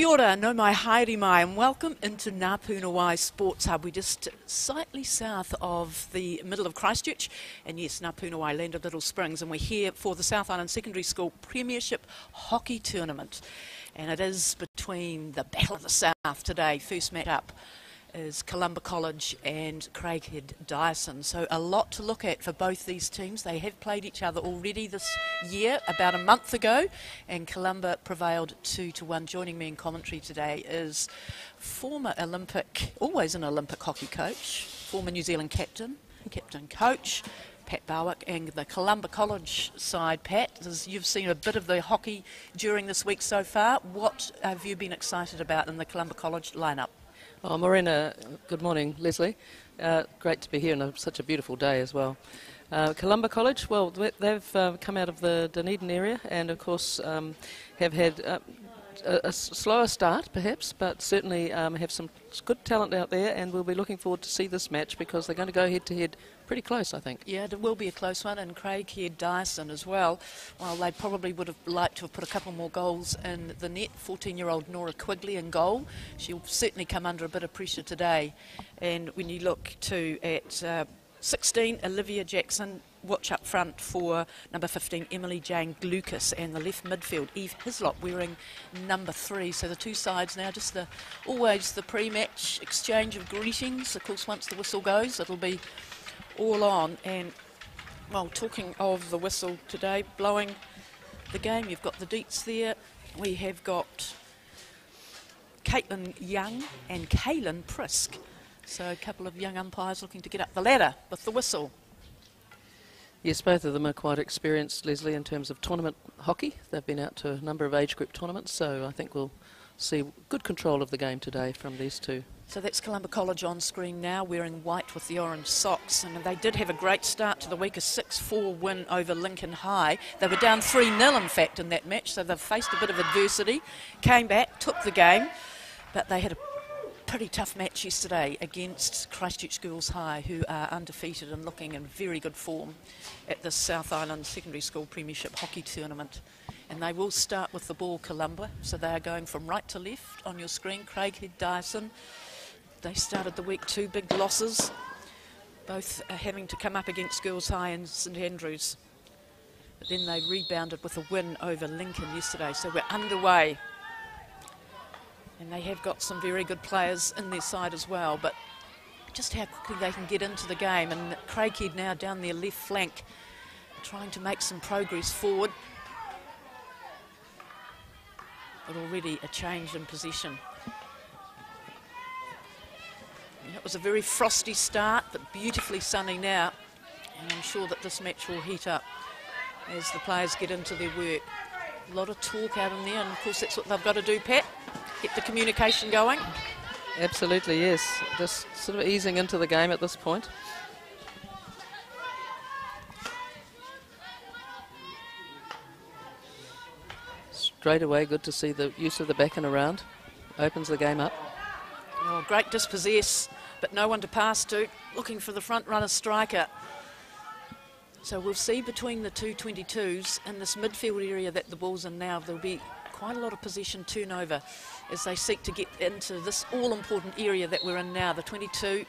Kia ora, no mai haere mai, and welcome into Ngā Puna Wai Sports Hub. We're just slightly south of the middle of Christchurch, and yes, Ngā Puna Wai, land of Little Springs, and we're here for the South Island Secondary School Premiership Hockey Tournament. And it is between the Battle of the South today, first match up is Columba College and Craighead Diocesan. So a lot to look at for both these teams. They have played each other already this year, about a month ago, and Columba prevailed two to one. Joining me in commentary today is former Olympic, always an Olympic hockey coach, former New Zealand captain, captain coach. Pat Barwick and the Columba College side. Pat, as you've seen a bit of the hockey during this week so far, what have you been excited about in the Columba College lineup? Oh, Morena, good morning, Leslie. Uh, great to be here on such a beautiful day as well. Uh, Columba College, well, they've uh, come out of the Dunedin area and, of course, um, have had uh, a, a, slower start, perhaps, but certainly um, have some good talent out there, and we'll be looking forward to see this match because they're going to go head to head pretty close, I think. Yeah, it will be a close one, and Craighead Diocesan as well. Well, they probably would have liked to have put a couple more goals in the net. 14-year-old Nora Quigley in goal. She'll certainly come under a bit of pressure today. And when you look to at uh, 16, Olivia Jackson, watch up front for number 15, Emily Jane Glucas, and the left midfield, Eve Hislop, wearing number three. So the two sides now, just the always the pre-match exchange of greetings. Of course, once the whistle goes, it'll be all on. And, well, talking of the whistle today, blowing the game, you've got the Deets there. We have got Caitlin Young and Kaylin Prisk. So a couple of young umpires looking to get up the ladder with the whistle. Yes, both of them are quite experienced, Leslie, in terms of tournament hockey. They've been out to a number of age group tournaments, so I think we'll see good control of the game today from these two. So that's Columba College on screen now, wearing white with the orange socks. And they did have a great start to the week, a 6-4 win over Lincoln High. They were down 3-0, in fact, in that match, so they've faced a bit of adversity, came back, took the game, but they had a pretty tough match yesterday against Christchurch Girls High, who are undefeated and looking in very good form at the South Island Secondary School Premiership Hockey Tournament. And they will start with the ball Columba, so they are going from right to left on your screen. Craighead Diocesan, they started the week two big losses, both having to come up against Girls High and St Andrews. But then they rebounded with a win over Lincoln yesterday, so we're underway and they have got some very good players in their side as well, but just how quickly they can get into the game. And Craighead now down their left flank, trying to make some progress forward. But already a change in position. it was a very frosty start, but beautifully sunny now. And I'm sure that this match will heat up as the players get into their work. A lot of talk out in there, and of course that's what they've got to do, Pat get the communication going? Absolutely, yes. Just sort of easing into the game at this point. Straight away, good to see the use of the back and around. Opens the game up. Oh, great dispossess, but no one to pass to. Looking for the front runner striker. So we'll see between the two 22s in this midfield area that the ball's in now, there'll be quite a lot of possession turnover as they seek to get into this all-important area that we're in now, the 22,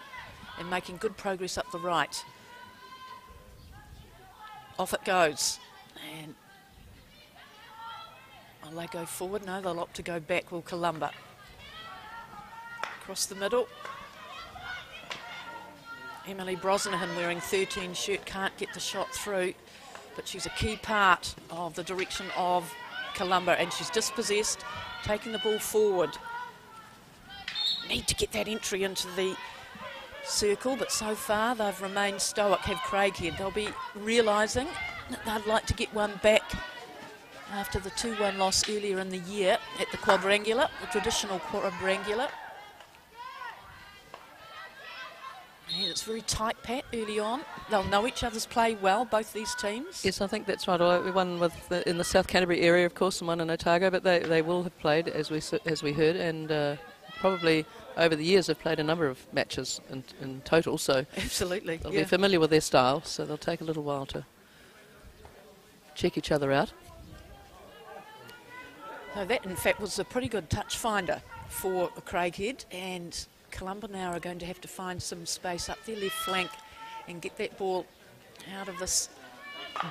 and making good progress up the right. Off it goes. And will they go forward? No, they'll opt to go back, will Columba. Across the middle. Emily Brosnahan wearing 13 shirt can't get the shot through, but she's a key part of the direction of Columba, and she's dispossessed, taking the ball forward. Need to get that entry into the circle, but so far they've remained stoic, have Craighead. They'll be realising that they'd like to get one back after the 2-1 loss earlier in the year at the quadrangular, the traditional quadrangular. Yeah, it's very tight, Pat, early on. They'll know each other's play well, both these teams. Yes, I think that's right. One with the, in the South Canterbury area, of course, and one in Otago, but they, they will have played, as we as we heard, and uh, probably over the years have played a number of matches in, in total. So absolutely, they'll yeah. be familiar with their style. So they'll take a little while to check each other out. So that, in fact, was a pretty good touch finder for Craighead, and Columba now are going to have to find some space up their left flank and get that ball out of this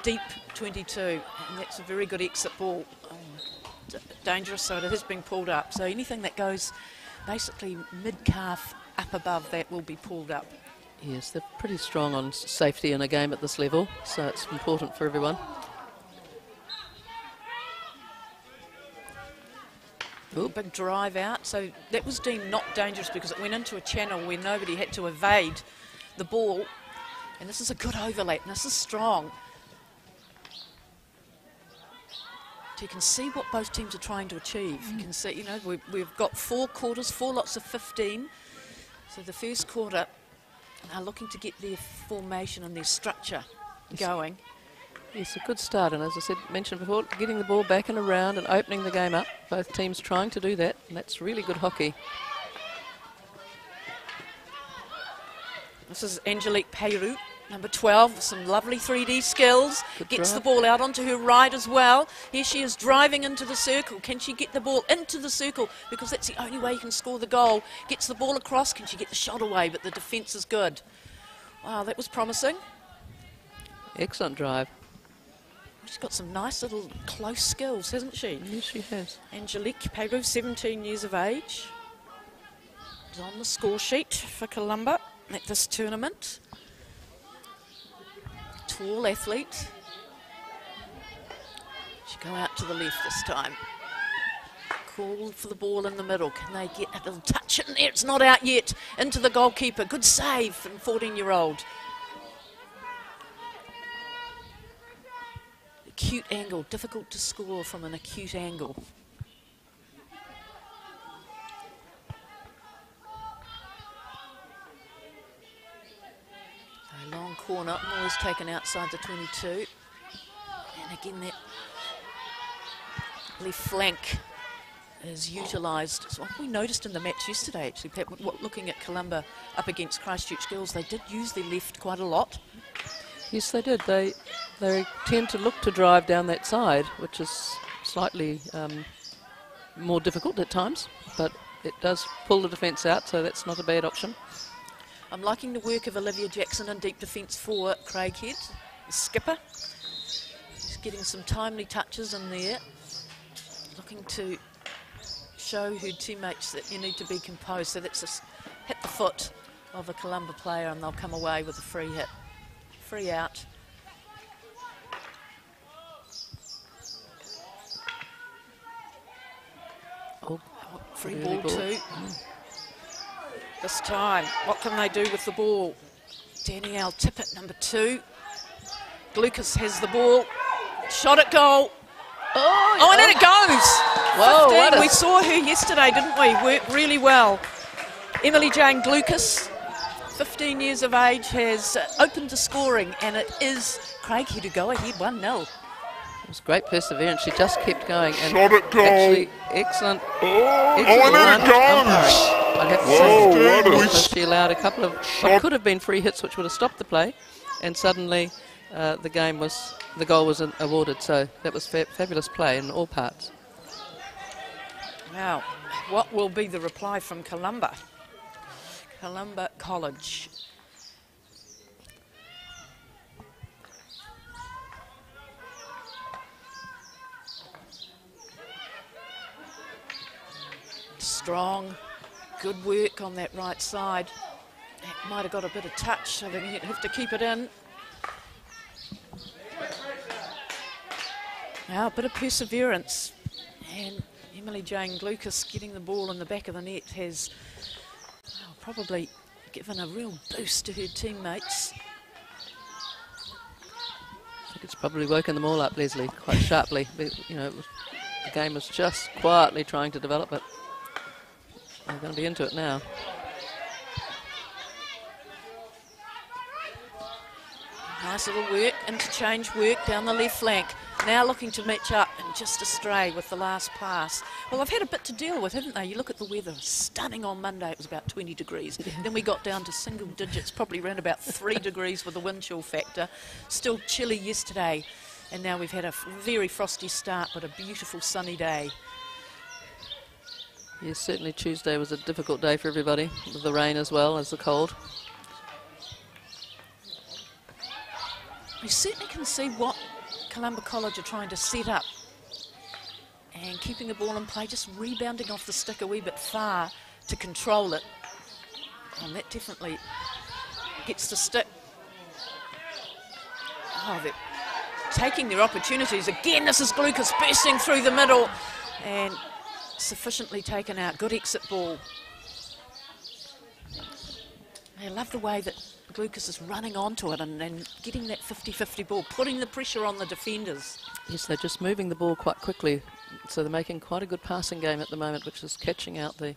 deep 22, and that's a very good exit ball. Oh, dangerous, so it has been pulled up. So anything that goes basically mid-calf up above that will be pulled up. Yes, they're pretty strong on safety in a game at this level, so it's important for everyone. Ooh. Big drive out. So that was deemed not dangerous because it went into a channel where nobody had to evade the ball. And this is a good overlap. And this is strong. So you can see what both teams are trying to achieve. Mm. You can see, you know, we, we've got four quarters, four lots of 15. So the first quarter are looking to get their formation and their structure going. Yes, a good start, and as I said, mentioned before, getting the ball back and around and opening the game up. Both teams trying to do that, and that's really good hockey. This is Angelique Peyroux, number 12, some lovely 3D skills. Good Gets drive. the ball out onto her right as well. Here she is driving into the circle. Can she get the ball into the circle? Because that's the only way you can score the goal. Gets the ball across. Can she get the shot away? But the defence is good. Wow, that was promising. Excellent drive. She's got some nice little close skills, hasn't she? Yes, she has. Angelique Peyroux, 17 years of age, is on the score sheet for Columba at this tournament. Tall athlete. She go out to the left this time. Call for the ball in the middle. Can they get a little touch in there? It's not out yet. Into the goalkeeper. Good save from 14 year old. Acute angle, difficult to score from an acute angle. So long corner, always taken outside the 22. And again that left flank is utilised. So what we noticed in the match yesterday, actually, Pat, looking at Columba up against Christchurch Girls, they did use their left quite a lot. Yes, they did. They they tend to look to drive down that side, which is slightly um, more difficult at times, but it does pull the defence out, so that's not a bad option. I'm liking the work of Olivia Jackson in deep defence for Craighead, the skipper. She's getting some timely touches in there, looking to show her teammates that you need to be composed. So that's just hit the foot of a Columba player and they'll come away with a free hit free out. Oh, free ball, ball too. Mm. This time, what can they do with the ball? Danielle Tippett, number two. Lucas has the ball. Shot at goal. Oh, oh and then it goes. Whoa, we saw her yesterday, didn't we? Worked really well. Emily Jane Glucas 15 years of age, has opened the scoring, and it is Craighead to go ahead 1 0. It was great perseverance. She just kept going. And Shot it goal. Actually, excellent. Oh, excellent oh and it goes. I'd have to Whoa, say, she allowed a couple of what could have been free hits, which would have stopped the play, and suddenly uh, the game was the goal was awarded. So that was fa fabulous play in all parts. Now, what will be the reply from Columba? Columba College. Strong, good work on that right side. Might have got a bit of touch, so they have to keep it in. Now, a bit of perseverance. And Emily Jane Lucas getting the ball in the back of the net has probably given a real boost to her teammates. I think it's probably woken them all up, Leslie, quite sharply. You know, was, the game was just quietly trying to develop it. They're going to be into it now. Nice little work, interchange work down the left flank. Now looking to match up and just astray with the last pass. Well, I've had a bit to deal with, haven't they? You look at the weather, stunning on Monday, it was about 20 degrees. then we got down to single digits, probably around about 3 degrees with the wind chill factor. Still chilly yesterday, and now we've had a very frosty start, but a beautiful sunny day. Yes, certainly Tuesday was a difficult day for everybody, with the rain as well as the cold. You certainly can see what Columba College are trying to set up. And keeping the ball in play, just rebounding off the stick a wee bit far to control it. And that definitely gets the stick. Oh, they're taking their opportunities. Again, this is Glucas bursting through the middle and sufficiently taken out. Good exit ball. I love the way that Glucas is running onto it and, then getting that 50-50 ball, putting the pressure on the defenders. Yes, they're just moving the ball quite quickly, so they're making quite a good passing game at the moment, which is catching out the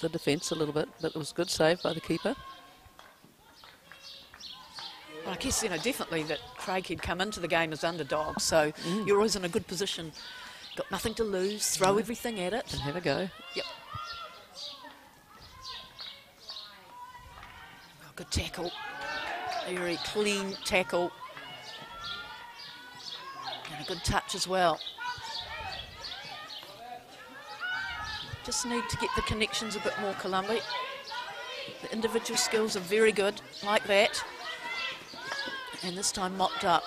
the defence a little bit, but it was a good save by the keeper. Well, I guess, you know, definitely that Craighead come into the game as underdogs, so mm. you're always in a good position. Got nothing to lose, throw everything at it. And have a go. Yep. Good tackle. Very clean tackle. And a good touch as well. Just need to get the connections a bit more, Columba. The individual skills are very good, like that. And this time mopped up.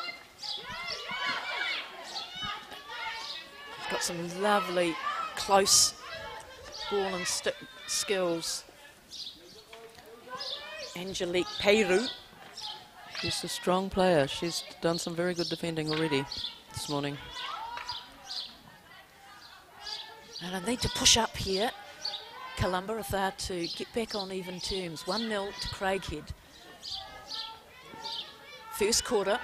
Got some lovely close ball and stick skills. Angelique Peyroux. She's a strong player. She's done some very good defending already this morning. And I need to push up here. Columba if they're to get back on even terms. 1 0 to Craighead. First quarter.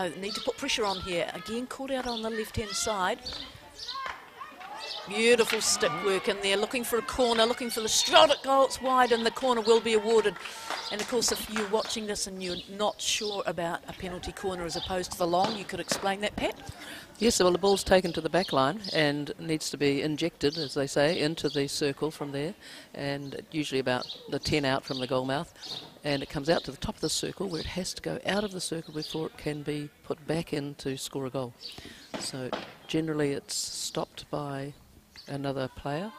Oh, need to put pressure on here. Again, caught out on the left-hand side. Beautiful stick mm-hmm. work in there, looking for a corner, looking for the shot at goal. It's wide, and the corner will be awarded. And of course, if you're watching this and you're not sure about a penalty corner as opposed to the long, you could explain that, Pat? Yes, well, the ball's taken to the back line and needs to be injected, as they say, into the circle from there, and usually about the 10 out from the goal mouth. And it comes out to the top of the circle where it has to go out of the circle before it can be put back in to score a goal. So generally, it's stopped by another player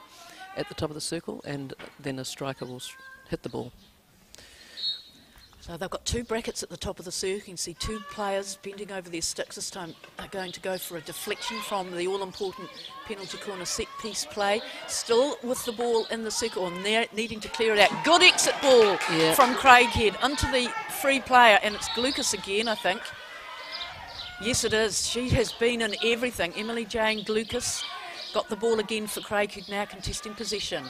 at the top of the circle, and then a striker will hit the ball. So they've got two brackets at the top of the circle. You can see two players bending over their sticks. This time they're going to go for a deflection from the all-important penalty corner set piece play. Still with the ball in the circle and they're needing to clear it out. Good exit ball yeah. from Craighead onto the free player and it's Glucas again, I think. Yes, it is. She has been in everything. Emily Jane Glucas Got the ball again for Craighead now contesting possession.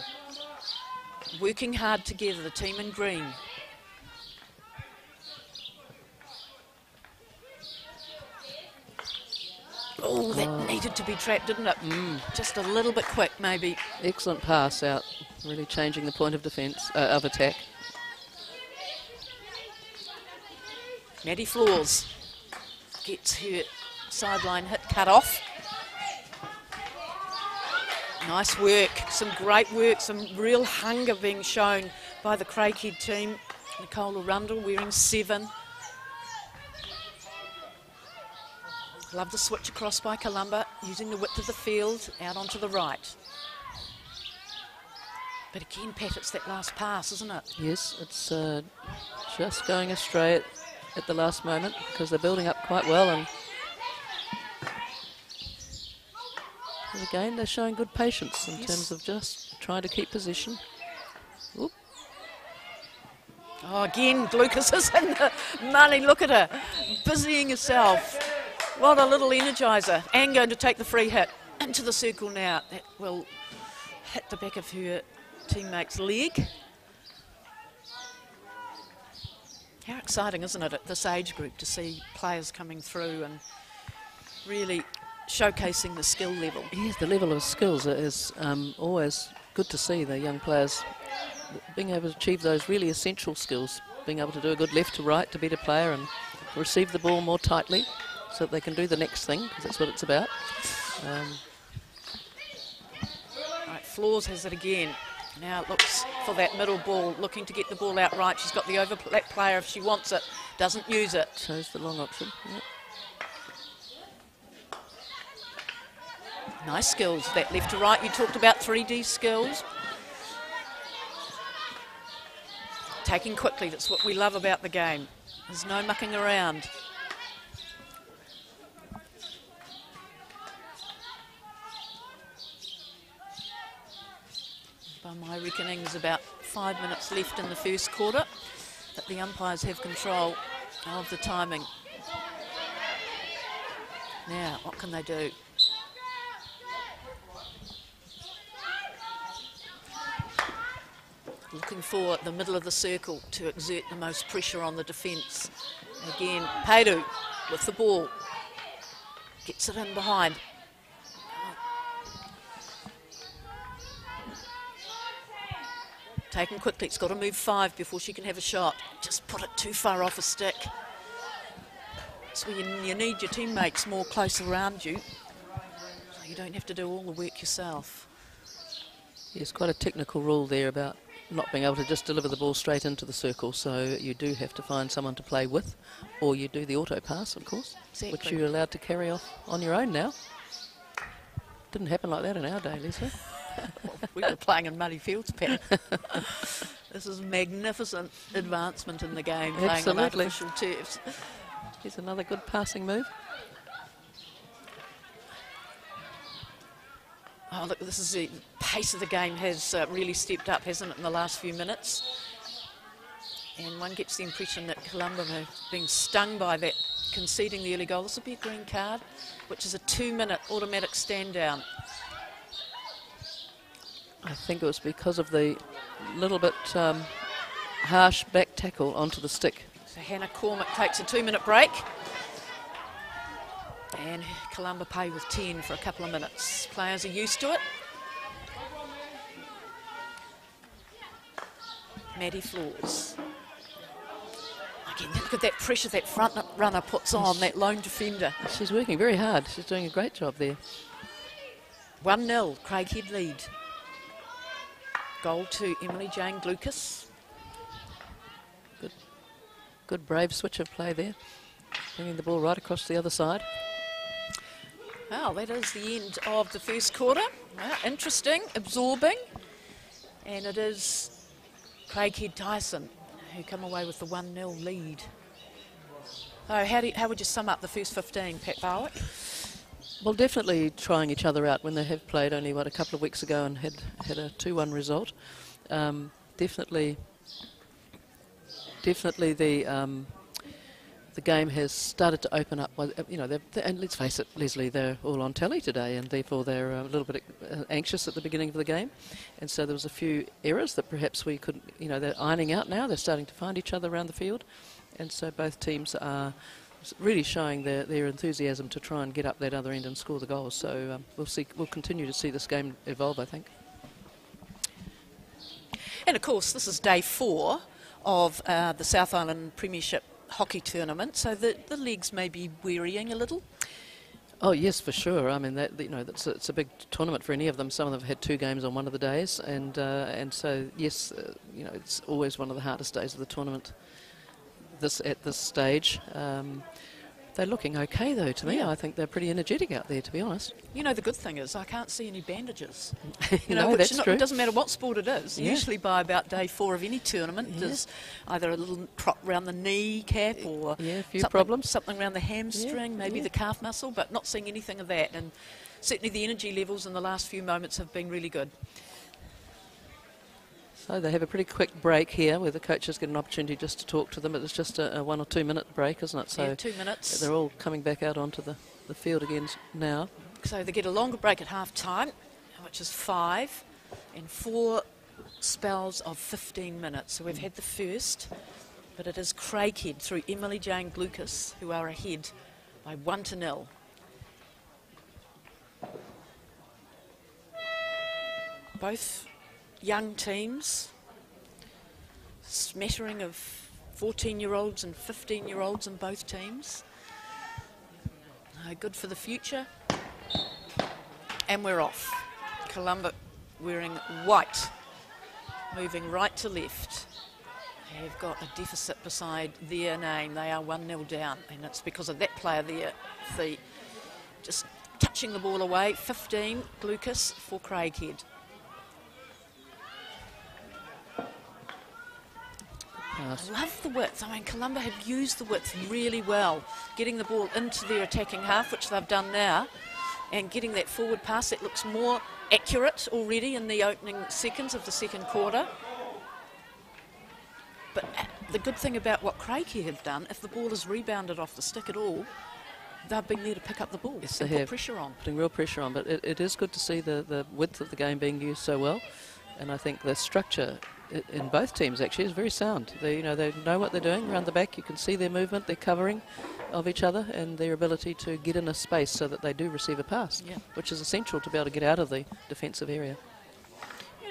Working hard together, the team in green. Oh, that oh. needed to be trapped, didn't it? Mm. Just a little bit quick, maybe. Excellent pass out, really changing the point of defence, uh, of attack. Maddie Floors gets her sideline hit cut off. Nice work, some great work, some real hunger being shown by the Craighead team. Nicole Arundel wearing seven. Love the switch across by Columba, using the width of the field out onto the right. But again, Pat, it's that last pass, isn't it? Yes, it's uh, just going astray at, at the last moment because they're building up quite well and And again, they're showing good patience in yes. terms of just trying to keep position. Oop. Oh, again, Lucas is in the money. Look at her, busying herself. What a little energizer. And going to take the free hit into the circle now. That will hit the back of her teammate's leg. How exciting, isn't it, at this age group to see players coming through and really showcasing the skill level. Yes, the level of skills is um, always good to see the young players being able to achieve those really essential skills, being able to do a good left to right to beat a player and receive the ball more tightly so that they can do the next thing, because that's what it's about. Um, Floors has it again. Now it looks for that middle ball, looking to get the ball out right. She's got the overlap player if she wants it, doesn't use it. Chose the long option. Yep. Nice skills, that left to right. You talked about 3D skills. Taking quickly, that's what we love about the game. There's no mucking around. By my reckoning, there's about five minutes left in the first quarter, the umpires have control of the timing. Now, what can they do? looking for the middle of the circle to exert the most pressure on the defence. Again, Peyroux with the ball. Gets it in behind. Taken quickly, it's got to move five before she can have a shot. Just put it too far off a stick. So you, you need your teammates more close around you. So you don't have to do all the work yourself. There's quite a technical rule there about not being able to just deliver the ball straight into the circle. So you do have to find someone to play with, or you do the auto pass, of course, exactly. which you're allowed to carry off on your own now. Didn't happen like that in our day, Leslie. we were playing in muddy fields, Pat. this is a magnificent advancement in the game, playing Absolutely. on artificial turfs. Here's another good passing move. Oh, look, this is the pace of the game has uh, really stepped up, hasn't it, in the last few minutes? And one gets the impression that Columba have been stung by that, conceding the early goal. This will be a green card, which is a two-minute automatic stand down. I think it was because of the little bit um, harsh back tackle onto the stick. So Hannah Cormack takes a two-minute break. And Columba pay with 10 for a couple of minutes. Players are used to it. Maddie Floors. Again, look at that pressure that front runner puts on, that lone defender. She's working very hard. She's doing a great job there. 1 0, Craighead lead. Goal to Emily Jane Glucas. Good, good brave switch of play there. Bringing the ball right across the other side. Well, that is the end of the first quarter. Well, interesting, absorbing. And it is Craighead Diocesan who come away with the 1 0 lead. So, how, do you, how would you sum up the first 15, Pat Barwick? Well, definitely trying each other out when they have played only what a couple of weeks ago and had had a two-one result. Um, definitely, definitely the um, the game has started to open up. You know, they're, they're, and let's face it, Leslie, they're all on telly today, and therefore they're a little bit uh, anxious at the beginning of the game, and so there was a few errors that perhaps we could, you know, they're ironing out now. They're starting to find each other around the field, and so both teams are really showing their, their enthusiasm to try and get up that other end and score the goals. So um, we'll see. We'll continue to see this game evolve. I think. And of course, this is day four of uh, the South Island Premiership hockey tournament, so the, the legs may be wearying a little. Oh yes, for sure. I mean, that, you know, that's a, it's a big tournament for any of them. Some of them have had two games on one of the days, and uh, and so yes, uh, you know, it's always one of the hardest days of the tournament. This at this stage. Um, they're looking okay though to me. Yeah. I think they're pretty energetic out there, to be honest. You know, the good thing is I can't see any bandages. you know, know, which that's not, true. it doesn't matter what sport it is. Yeah. Usually by about day four of any tournament, Yeah. there's either a little prop around the kneecap or Yeah, a few something, problems. something around the hamstring, maybe the calf muscle, but not seeing anything of that. And certainly the energy levels in the last few moments have been really good. So they have a pretty quick break here, where the coaches get an opportunity just to talk to them. It's just a, a one or two minute break, isn't it? So yeah, two minutes. they're all coming back out onto the, the field again now. So they get a longer break at half time, which is five, and four spells of 15 minutes. So we've had the first, but it is Craighead through Emily Jane Glucas who are ahead by one to nil. Both young teams, smattering of 14 year olds and 15 year olds in both teams. Uh, good for the future. And we're off. Columba wearing white, moving right to left. They've got a deficit beside their name. They are 1 0 down, and it's because of that player there, the just touching the ball away. 15, Lucas for Craighead. Pass. I love the width. I mean, Columba have used the width really well, getting the ball into their attacking half, which they've done now, and getting that forward pass that looks more accurate already in the opening seconds of the second quarter. But uh, the good thing about what Craighead have done, if the ball is rebounded off the stick at all, they've been there to pick up the ball Yes, they put have. pressure on. Putting real pressure on, but it, it is good to see the, the width of the game being used so well. And I think the structure in both teams actually is very sound. They, you know, they know what they're doing around the back. You can see their movement, their covering of each other, and their ability to get in a space so that they do receive a pass, Yeah. which is essential to be able to get out of the defensive area.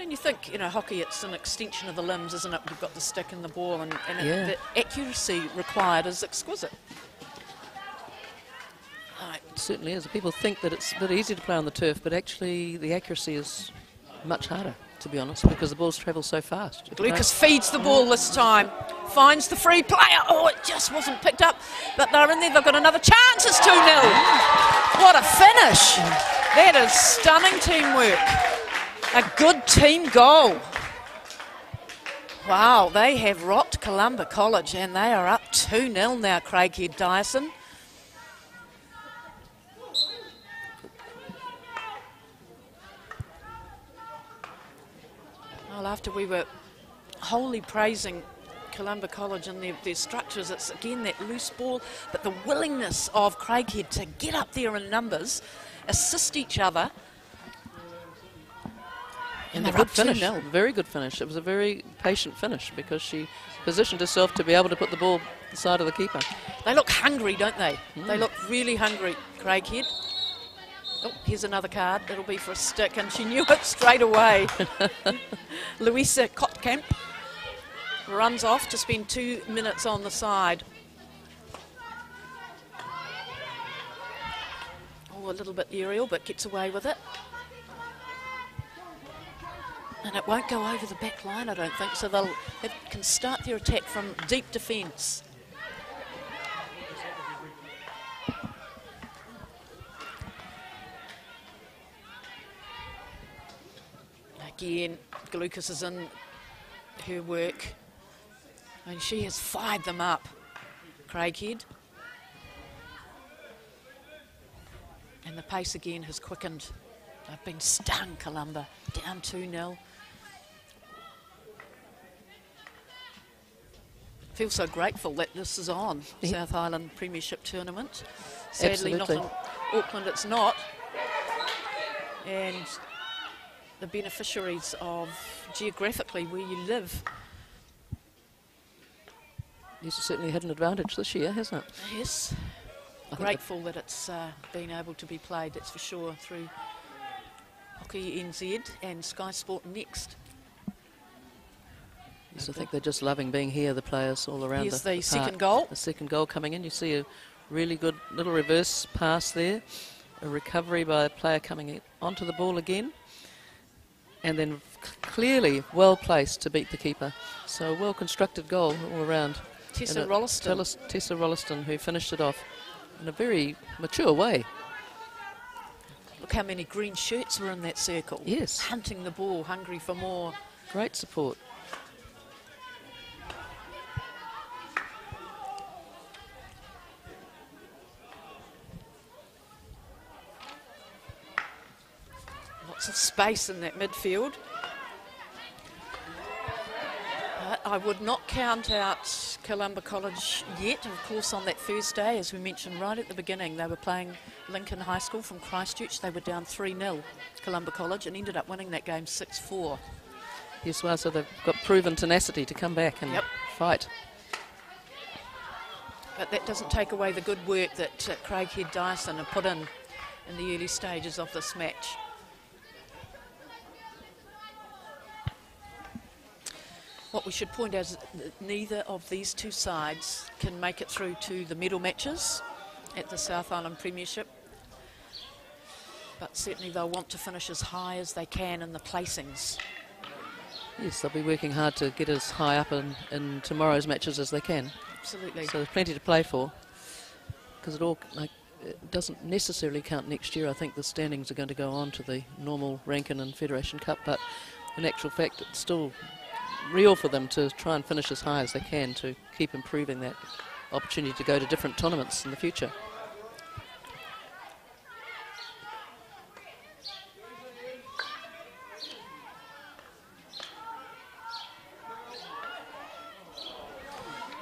And you think, you know, hockey, it's an extension of the limbs, isn't it? You've got the stick and the ball, and, and it- the accuracy required is exquisite. Right. It certainly is. People think that it's a bit easy to play on the turf, but actually the accuracy is much harder, to be honest, because the balls travel so fast. Lucas feeds the ball this time, finds the free player. Oh, it just wasn't picked up, but they're in there. They've got another chance. It's 2 0. What a finish! That is stunning teamwork. A good team goal. Wow, they have rocked Columba College and they are up 2 0 now, Craighead Diocesan. Well, after we were wholly praising Columba College and their, their structures, it's again that loose ball, but the willingness of Craighead to get up there in numbers, assist each other. And they're a good finish, 2-0. very good finish. It was a very patient finish because she positioned herself to be able to put the ball the side of the keeper. They look hungry, don't they? They hmm. look really hungry, Craighead. Oh, here's another card. It'll be for a stick, and she knew it straight away. Louisa Kotkamp runs off to spend two minutes on the side. Oh, a little bit aerial, but gets away with it. And it won't go over the back line, I don't think, so they'll they can start their attack from deep defence. Again, Glucas is in her work. And she has fired them up, Craighead. And the pace again has quickened. They've been stung, Columba. Down 2 0. Feel so grateful that this is on, Yeah. South Island Premiership Tournament. Sadly, not Absolutely. in Auckland, it's not. And the beneficiaries of geographically where you live. This has certainly had an advantage this year, hasn't it? Yes. I Grateful that it's uh, been able to be played, that's for sure, through Hockey NZ and Sky Sport Next. Yes, I think they're just loving being here, the players all around Here's the, the the second goal. The second goal coming in. You see a really good little reverse pass there, a recovery by a player coming onto the ball again, and then clearly well placed to beat the keeper. So a well constructed goal all around. Tessa And uh, it- Tessa Rolliston, who finished it off in a very mature way. Look how many green shirts were in that circle. Yes. Hunting the ball, hungry for more. Great support. Lots of space in that midfield. But I would not count out Columba College yet. Of course, on that Thursday, as we mentioned right at the beginning, they were playing Lincoln High School from Christchurch. They were down 3 0, Columba College, and ended up winning that game 6 4. Yes, well, so they've got proven tenacity to come back and Yep. fight. But that doesn't take away the good work that uh, Craighead Diocesan have put in in the early stages of this match. What we should point out is that neither of these two sides can make it through to the medal matches at the South Island Premiership. but certainly they'll want to finish as high as they can in the placings. Yes, they'll be working hard to get as high up in, in tomorrow's matches as they can. Absolutely. So there's plenty to play for. Because it all like it doesn't necessarily count next year. I think the standings are going to go on to the normal Rankin and Federation Cup, but in actual fact, it's still real for them to try and finish as high as they can to keep improving that opportunity to go to different tournaments in the future.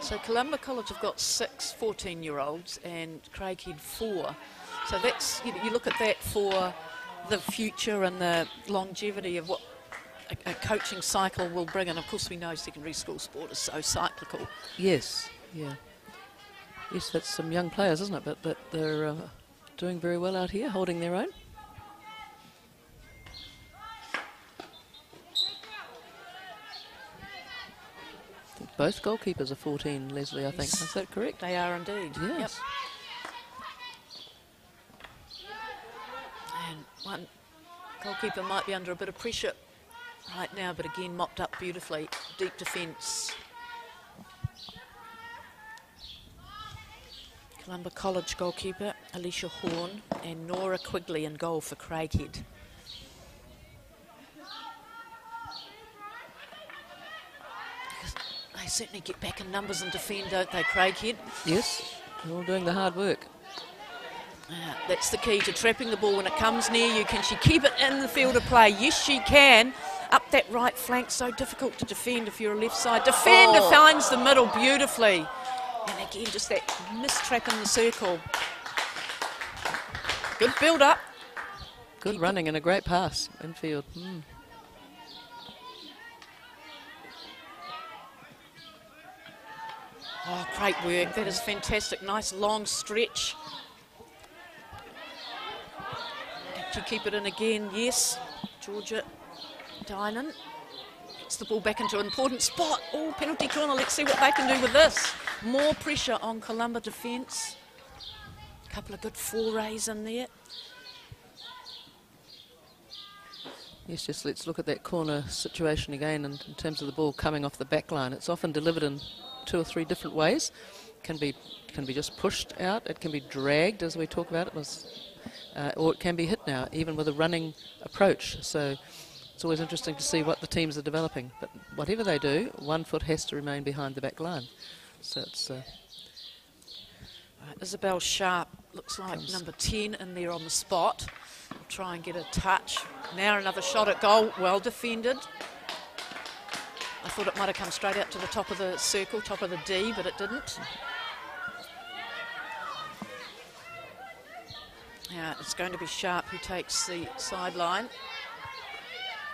So Columba College have got six 14-year-olds and Craighead four. So that's you, you look at that for the future and the longevity of what a, a coaching cycle will bring. And of course, we know secondary school sport is so cyclical. Yes, yeah. Yes, that's some young players, isn't it? But, but they're uh, doing very well out here, holding their own. Both goalkeepers are 14, Leslie, I think. Yes. Is that correct? They are indeed. Yep. Yes. And one goalkeeper might be under a bit of pressure right now, but again mopped up beautifully. Deep defence. Columba College goalkeeper Alicia Horn and Nora Quigley in goal for Craighead. They certainly get back in numbers and defend, don't they, Craighead? Yes, they're all doing the hard work. Ah, that's the key to trapping the ball when it comes near you. Can she keep it in the field of play? Yes, she can. Up that right flank, so difficult to defend if you're a left side. Defender Oh. finds the middle beautifully. And again, just that mistrap in the circle. Good build up. Good running and a great pass infield. Mm. Oh, great work. That is fantastic. Nice long stretch. Did you keep it in again? Yes. Georgia Dynan gets the ball back into an important spot. Oh, penalty corner. Let's see what they can do with this. More pressure on Columba defence. A couple of good forays in there. Yes, just let's look at that corner situation again in, in terms of the ball coming off the back line. It's often delivered in two or three different ways. Can be can be just pushed out. It can be dragged, as we talk about. It was, uh, or it can be hit now, even with a running approach. So it's always interesting to see what the teams are developing. But whatever they do, one foot has to remain behind the back line. So it's uh, Right, Isabel Sharp looks like Comes- number 10 in there on the spot. We'll Try and get a touch. Now another shot at goal. Well defended. I thought it might have come straight out to the top of the circle, top of the D, but it didn't. Yeah, it's going to be Sharp who takes the sideline.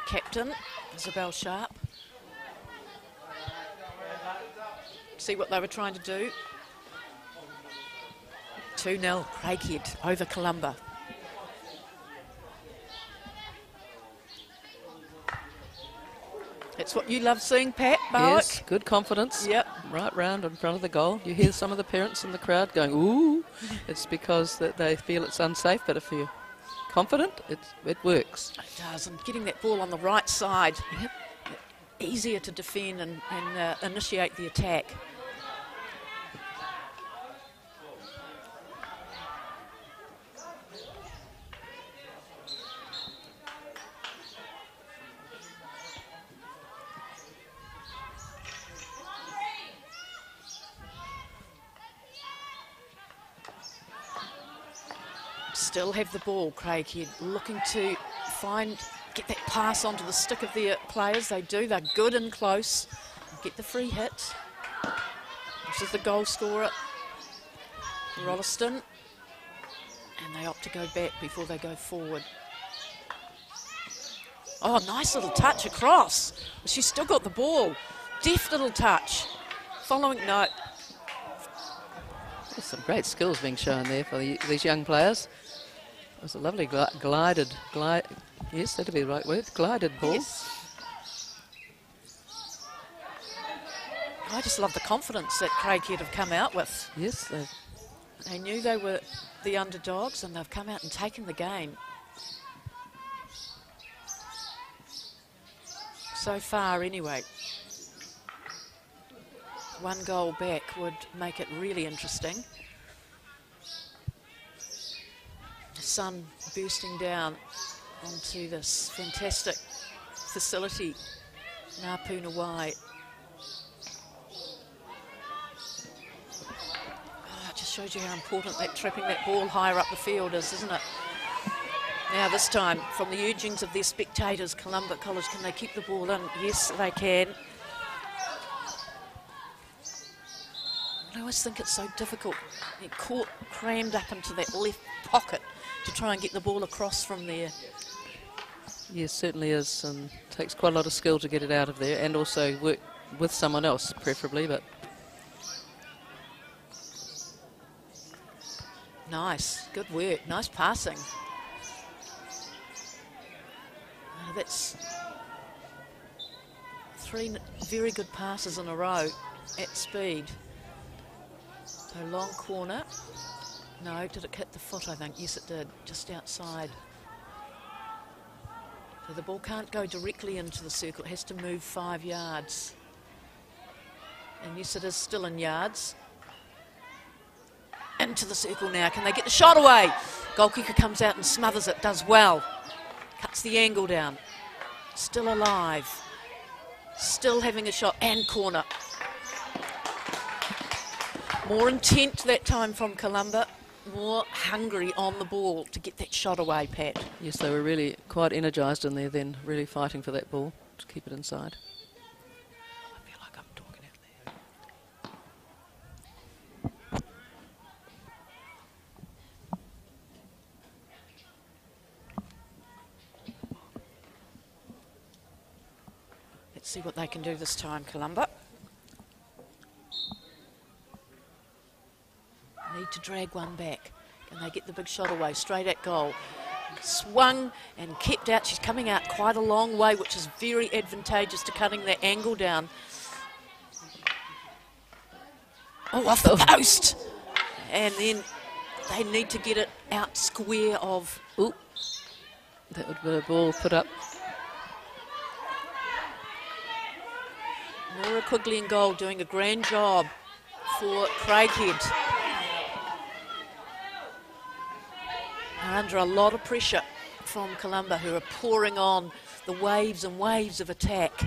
Captain, Isabel Sharp. See what they were trying to do. 2 0, Craighead over Columba. That's what you love seeing, Pat Barwick. yes, good confidence. Yep. Right round in front of the goal. You hear some of the parents in the crowd going, "Ooh!" It's because that they feel it's unsafe. But if you're confident, it it works. It does, and getting that ball on the right side, easier to defend and, and uh, initiate the attack. Still have the ball, Craig Craighead, looking to find, get that pass onto the stick of their uh, players. They do, they're good and close. Get the free hit. This is the goal scorer, Rolliston. And they opt to go back before they go forward. Oh, nice little touch across. She's still got the ball. Deft little touch. Following, no, There's some great skills being shown there for the, these young players. It was a lovely gl glided, glide. Yes, that'd be the right word. Glided ball. Yes. I just love the confidence that Craighead have come out with. Yes, they knew they were the underdogs, and they've come out and taken the game. So far, anyway. One goal back would make it really interesting. Sun bursting down onto this fantastic facility, Ngā Wai. Oh, it just shows you how important that trapping that ball higher up the field is, isn't it? Now this time, from the urgings of their spectators, Columba College, can they keep the ball in? Yes, they can. I always think it's so difficult. Get caught, crammed up into that left pocket to try and get the ball across from there. Yes, certainly is, and takes quite a lot of skill to get it out of there, and also work with someone else, preferably. But nice, good work, nice passing. Uh, that's three very good passes in a row at speed. So long corner. No, did it hit the foot, I think? Yes, it did, just outside. So the ball can't go directly into the circle. It has to move five yards. And yes, it is still in yards. Into the circle now. Can they get the shot away? Goalkeeper comes out and smothers it, does well. Cuts the angle down. Still alive. Still having a shot and corner. More intent that time from Columba. More hungry on the ball to get that shot away, Pat. Yes, they were really quite energised in there then, really fighting for that ball to keep it inside. Let's see what they can do this time, Columba. Need to drag one back. Can they get the big shot away? Straight at goal. Swung and kept out. She's coming out quite a long way, which is very advantageous to cutting that angle down. Oh, off the post. And then they need to get it out square of. Ooh. That would be a ball put up Nora Quigley in goal doing a grand job for Craighead. Under a lot of pressure from Columba who are pouring on the waves and waves of attack.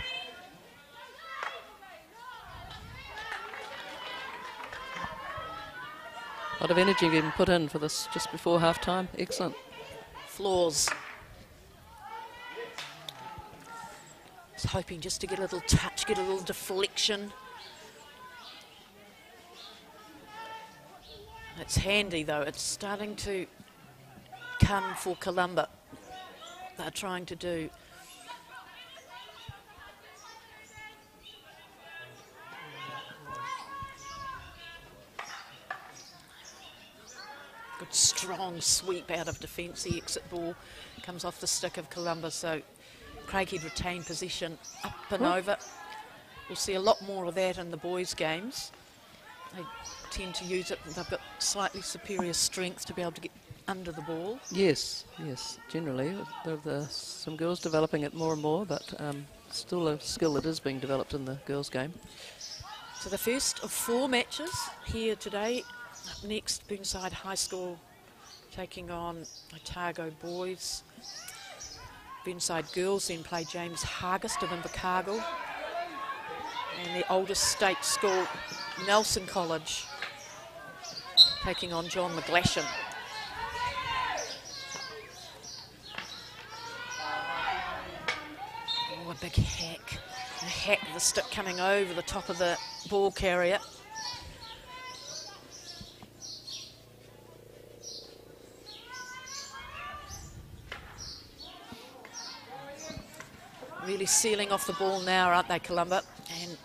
A lot of energy being put in for this just before half time. Excellent. Floors hoping just to get a little touch, get a little deflection. It's handy though, it's starting to come for Columba. They're trying to do. Good strong sweep out of defence. The exit ball comes off the stick of Columba, so Craighead retain possession up and over. We'll see a lot more of that in the boys' games. They tend to use it. They've got slightly superior strength to be able to get under the ball. Yes, yes, generally. There's some girls developing it more and more, but um, still a skill that is being developed in the girls' game. So the first of four matches here today. Up next, Burnside High School taking on Otago Boys. Burnside girls then play James Hargest of Invercargill. And the oldest state school, Nelson College, taking on John McGlashan. Oh, a big hack. A hack, the stick coming over the top of the ball carrier. really sealing off the ball now, aren't they, Columba? And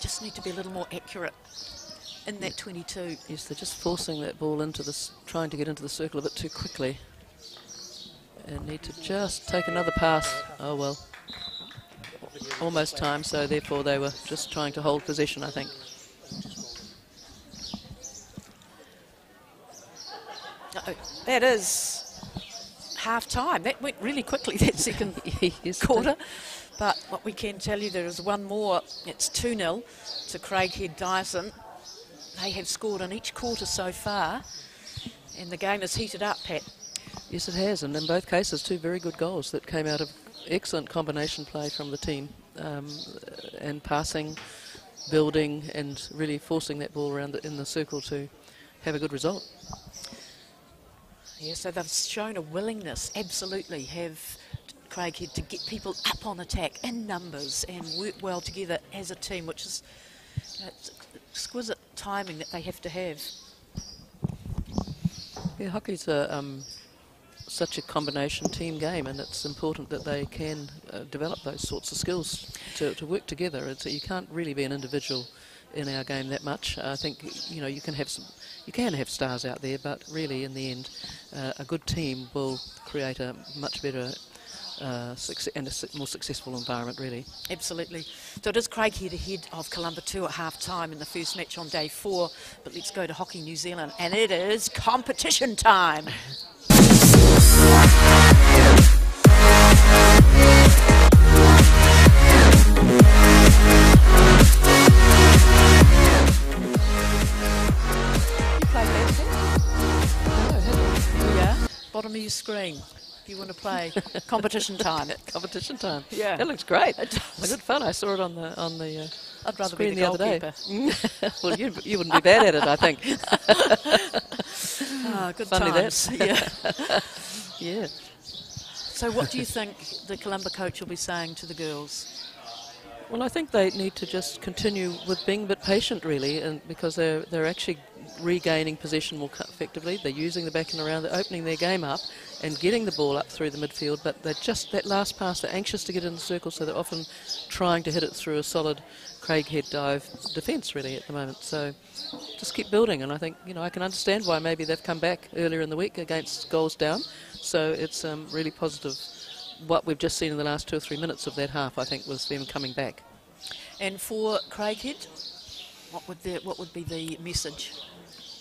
just need to be a little more accurate in that 22. Yes, they're just forcing that ball into this, trying to get into the circle a bit too quickly. And need to just take another pass. Oh, well. Almost time, so therefore they were just trying to hold possession, I think. Uh -oh. That is half time. That went really quickly, that second Yes, quarter. But what we can tell you, there is one more. It's 2 0 to Craighead Diocesan. They have scored in each quarter so far, and the game is heated up, Pat. Yes, it has, and in both cases, two very good goals that came out of excellent combination play from the team, um, and passing, building, and really forcing that ball around the, in the circle to have a good result. Yeah, so they've shown a willingness, absolutely, have Craighead to get people up on attack in numbers and work well together as a team, which is you know, exquisite timing that they have to have. Yeah, hockey's a, um, such a combination team game, and it's important that they can uh, develop those sorts of skills to, to work together. It's, you can't really be an individual in our game that much. I think you know you can have some, you can have stars out there, but really in the end, uh, a good team will create a much better uh, and a su- more successful environment. Really. Absolutely. So it is Craighead ahead of Columba 2 at half time in the first match on day four. But let's go to Hockey New Zealand, and it is competition time. of your screen. If you want to play competition time. Competition time. Yeah. that looks great. It's A good fun. I saw it on the on the. Uh, I'd rather screen be the, the other day. well, you, you wouldn't be bad at it, I think. Ah, good Funny that. times. Yeah. Yeah. So, what do you think the Columba coach will be saying to the girls? Well, I think they need to just continue with being a bit patient, really, and because they're they're actually regaining possession more effectively. They're using the back and around, they're opening their game up and getting the ball up through the midfield. But they're just that last pass. They're anxious to get in the circle, so they're often trying to hit it through a solid Craighead dive defence, really, at the moment. So just keep building, and I think you know I can understand why maybe they've come back earlier in the week against goals down. So it's um, really positive. What we've just seen in the last two or three minutes of that half, I think, was them coming back. And for Craighead, what would the, what would be the message?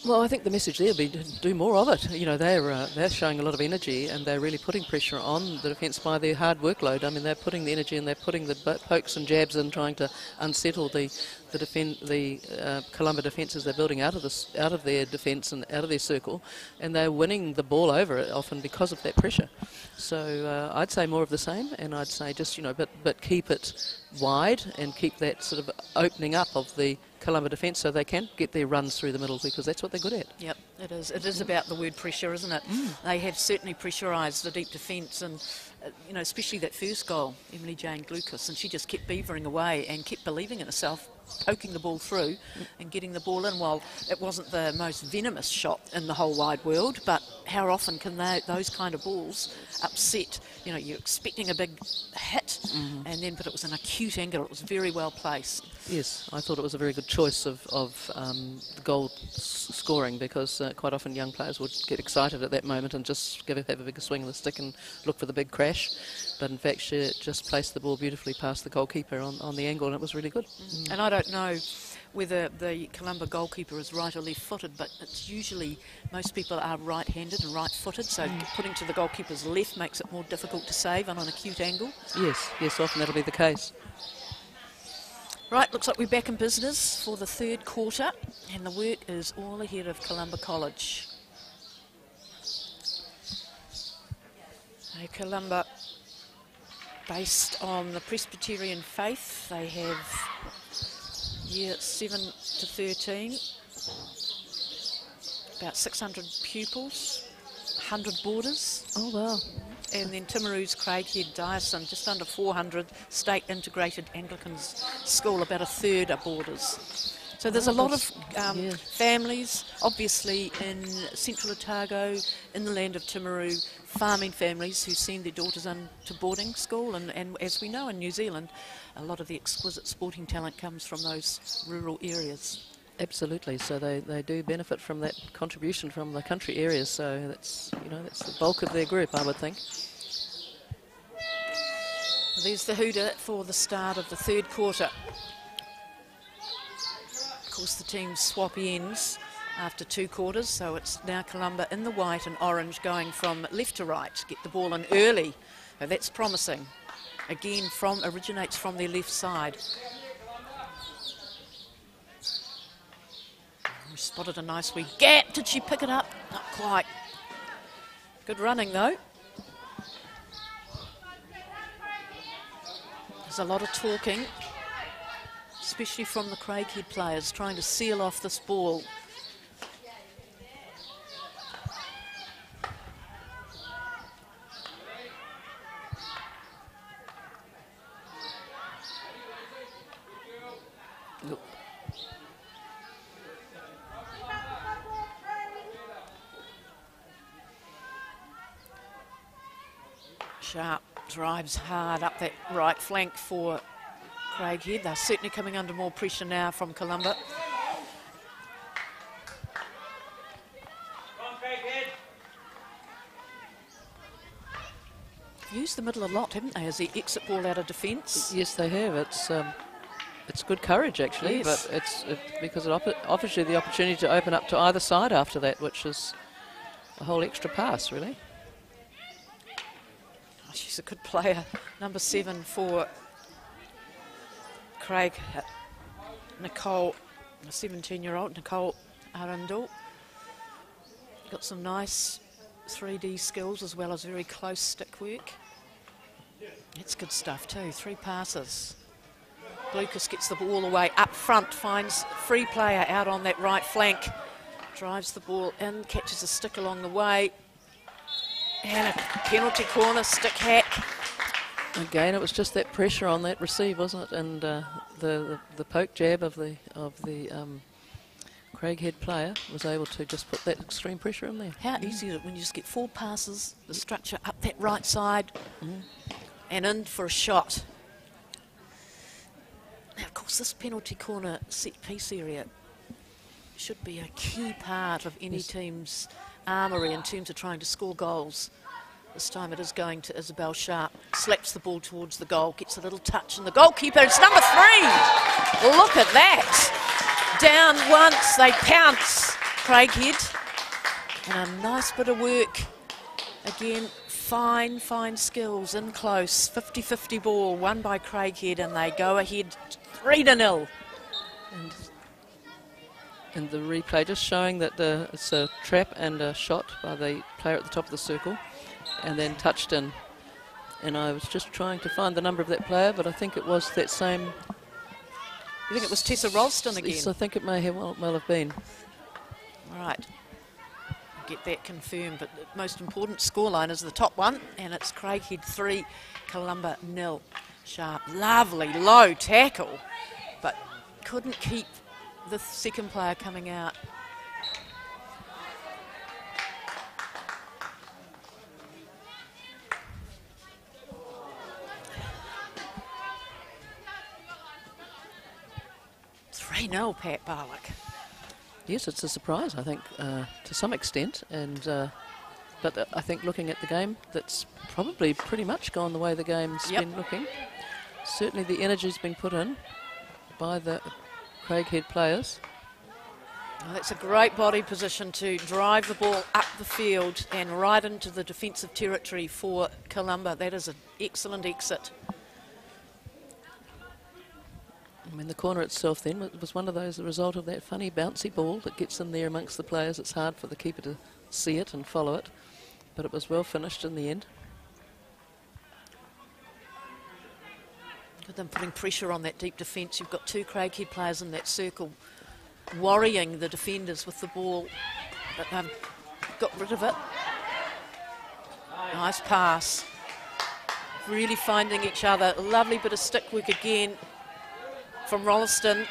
Well, I think the message there would be to do more of it. You know, they're uh, they're showing a lot of energy and they're really putting pressure on the defence by their hard workload. I mean, they're putting the energy and they're putting the pokes and jabs in, trying to unsettle the the defend the uh, Columba defences they're building out of this out of their defence and out of their circle, and they're winning the ball over it often because of that pressure. So uh, I'd say more of the same, and I'd say just you know, but but keep it wide and keep that sort of opening up of the Columba defence so they can get their runs through the middle because that's what they're good at. Yep, it is. It is about the word pressure, isn't it? They have certainly pressurised the deep defence, and uh, you know, especially that first goal, Emily Jane Lucas, and she just kept beavering away and kept believing in herself, poking the ball through and getting the ball in. While it wasn't the most venomous shot in the whole wide world, but how often can they, those kind of balls upset? You know, you're expecting a big hit, mm-hmm. and then but it was an acute angle. It was very well placed. Yes, I thought it was a very good choice of, of um, goal s- scoring because uh, quite often young players would get excited at that moment and just give it, have a big swing of the stick and look for the big crash. But in fact, she just placed the ball beautifully past the goalkeeper on, on the angle and it was really good. And I don't know whether the Columba goalkeeper is right or left footed, but it's usually most people are right handed and right footed, so putting to the goalkeeper's left makes it more difficult to save on an acute angle. Yes, yes, often that'll be the case. Right, looks like we're back in business for the third quarter, and the work is all ahead of Columba College. So Columba, based on the Presbyterian faith, they have year 7 to 13, about 600 pupils, 100 boarders. Oh, wow. And then Timaru's Craighead Diocesan, just under 400 state integrated Anglican school, about a third are boarders. So there's a lot of um, yeah. families, obviously in central Otago, in the land of Timaru, farming families who send their daughters into boarding school. And, and as we know in New Zealand, a lot of the exquisite sporting talent comes from those rural areas. Absolutely. So they, they do benefit from that contribution from the country areas. So that's you know that's the bulk of their group, I would think. There's the hooter for the start of the third quarter. Of course, the teams swap ends. after two quarters. So it's now Columba in the white and orange going from left to right. Get the ball in early. So that's promising. Again, from originates from their left side. We spotted a nice wee gap. Did she pick it up? Not quite. Good running though. There's a lot of talking, especially from the Craighead players, trying to seal off this ball. Sharp drives hard up that right flank for Craig Craighead. They're certainly coming under more pressure now from Columba. Used the middle a lot, haven't they, as the exit ball out of defence? Yes, they have. It's um, it's good courage actually, Yes. but it's it, because it offers you the opportunity to open up to either side after that, which is a whole extra pass, really. A good player. Number seven for Craig. uh, Nicole, a 17 year old, Nicole Arundel. Got some nice 3D skills as well as very close stick work. It's good stuff too. Three passes. Lucas gets the ball away up front, finds free player out on that right flank, drives the ball in, catches a stick along the way, and a penalty corner, stick hack. Again, it was just that pressure on that receive, wasn't it? And uh, the, the the poke jab of the of the um, Craighead player was able to just put that extreme pressure in there. How easy is it when you just get four passes, the structure up that right side, and in for a shot. Now, of course, this penalty corner set piece area should be a key part of any Yes. team's armoury in terms of trying to score goals. This time it is going to Isabel Sharp. Slaps the ball towards the goal, gets a little touch, and the goalkeeper, it's number three! Look at that! Down once, they pounce. Craighead. And a nice bit of work. Again, fine, fine skills in close. 50 50 ball, won by Craighead, and they go ahead 3 to 0. And and the replay just showing that the, it's a trap and a shot by the player at the top of the circle, and then touched in. And I was just trying to find the number of that player, but I think it was that same. You think it was Tessa Ralston again? Yes, I think it may have well, well have been. All right. Get that confirmed. But the most important scoreline is the top one, and it's Craighead 3, Columba nil. Sharp, lovely low tackle, but couldn't keep the second player coming out. Three 0 Pat Barwick. Yes, it's a surprise, I think, uh, to some extent. And uh, but I think looking at the game, that's probably pretty much gone the way the game's Yep. been looking. Certainly, the energy's been put in by the Craighead players. Oh, that's a great body position to drive the ball up the field and right into the defensive territory for Columba. That is an excellent exit. I mean, the corner itself then wa- was one of those, the result of that funny bouncy ball that gets in there amongst the players. It's hard for the keeper to see it and follow it, but it was well finished in the end. With them putting pressure on that deep defence, you've got two Craighead players in that circle worrying the defenders with the ball, but they've got rid of it. Nice pass. Really finding each other. A lovely bit of stick work again from Rolliston.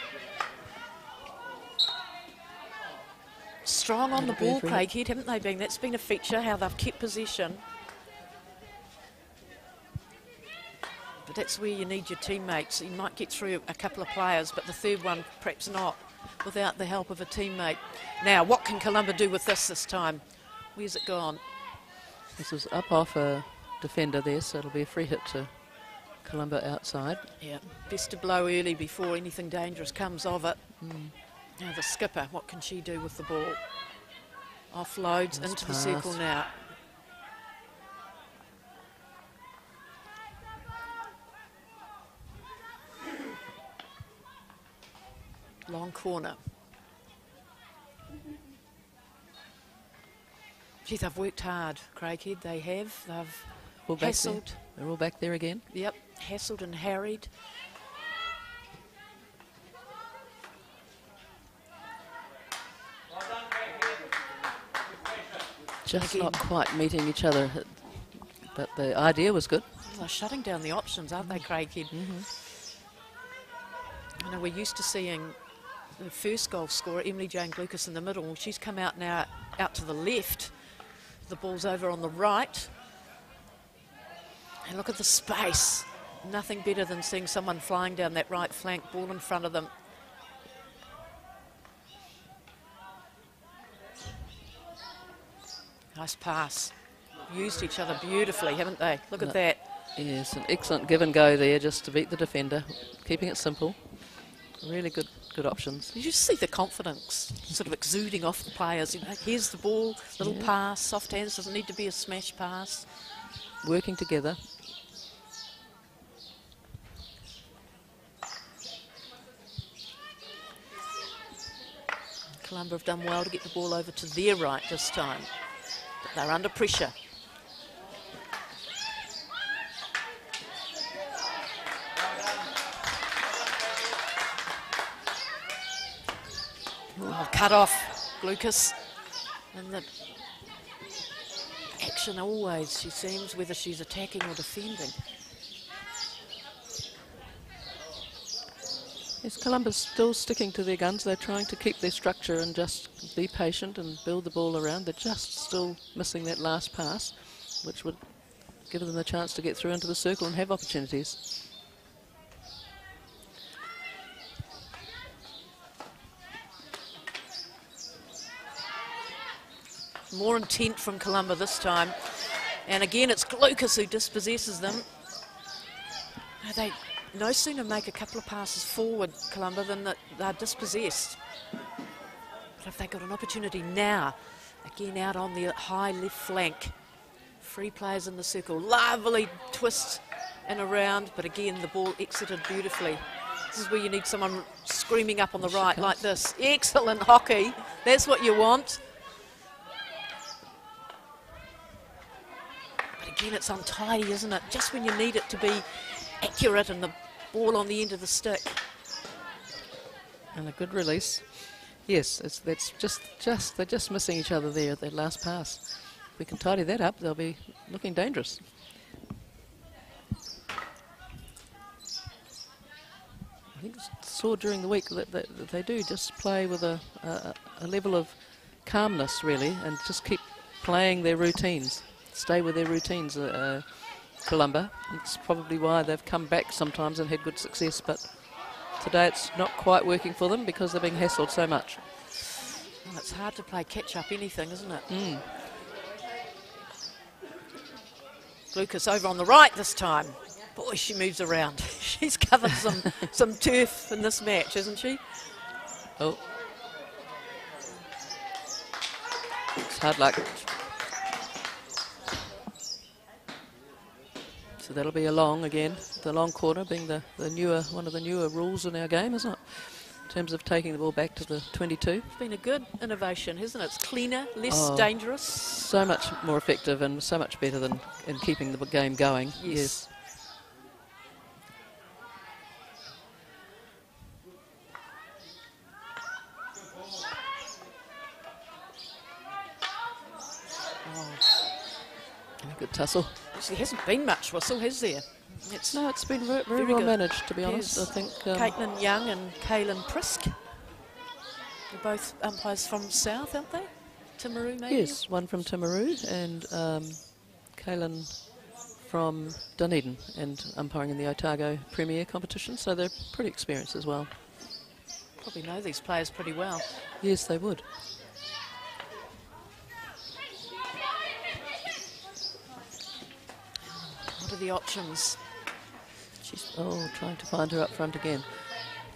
Strong on the ball. Craighead, haven't they been? That's been a feature, how they've kept possession. But that's where you need your teammates. You might get through a couple of players, but the third one perhaps not without the help of a teammate. Now, what can Columba do with this this time? Where's it gone? This is up off a defender there, so it'll be a free hit to Columba outside. Yeah, best to blow early before anything dangerous comes of it. Mm. Now the skipper, what can she do with the ball? Offloads into the circle now. Long corner. Gee, they've worked hard, Craighead. They have. They've All hassled. They're all back there again. Yep, hassled and harried. Just Again. not quite meeting each other. But the idea was good. They're shutting down the options, aren't they, Craighead? I mm-hmm. know we're used to seeing the first goal scorer, Emily Jane Lucas, in the middle. She's come out now out to the left. The ball's over on the right. And look at the space. Nothing better than seeing someone flying down that right flank, ball in front of them. Nice pass. Used each other beautifully, haven't they? Look at that. Yes, an excellent give and go there just to beat the defender, keeping it simple. Really good good options. You just see the confidence sort of exuding off the players. You know, here's the ball, little Yeah. pass, soft hands, doesn't need to be a smash pass. Working together. Columba have done well to get the ball over to their right this time. But they're under pressure. Oh, cut off, Lucas. And the action always, she seems, whether she's attacking or defending. Yes, Columba still sticking to their guns. They're trying to keep their structure and just be patient and build the ball around. They're just still missing that last pass, which would give them the chance to get through into the circle and have opportunities. More intent from Columba this time. And again, it's Lucas who dispossesses them. They no sooner make a couple of passes forward, Columba, than that they're dispossessed. But if they got an opportunity now, again out on the high left flank, free players in the circle, lovely twist and around, but again the ball exited beautifully. This is where you need someone screaming up on the right like this. Excellent hockey. That's what you want. Again, it's untidy, isn't it? Just when you need it to be accurate and the ball on the end of the stick. And a good release. Yes, it's, that's just, just they're just missing each other there at that last pass. If we can tidy that up, they'll be looking dangerous. I think saw during the week that, that, that they do just play with a, a, a level of calmness, really, and just keep playing their routines, stay with their routines. Uh, uh, Columba. It's probably why they've come back sometimes and had good success, but today it's not quite working for them because they're being hassled so much. Well, it's hard to play catch up anything, isn't it? Mm. Lucas over on the right this time. Boy, she moves around. She's covered some, some turf in this match, isn't she? Oh. It's hard luck. So that'll be a long again. The long corner being the, the newer one of the newer rules in our game, isn't it? In terms of taking the ball back to the 22. It's been a good innovation, hasn't it? It's cleaner, less Oh. dangerous. So much more effective and so much better than in keeping the game going. Yes. Oh, good tussle. There hasn't been much whistle, has there? It's No, it's been very, very, Very well good. managed, to be honest. I think. Um, Caitlin Young and Kaylin Prisk. They're both umpires from South, aren't they? Timaru, maybe? Yes, one from Timaru and um, Kaylin from Dunedin and umpiring in the Otago Premier competition, so they're pretty experienced as well. Probably know these players pretty well. Yes, they would. What are the options? She's oh trying to find her up front again.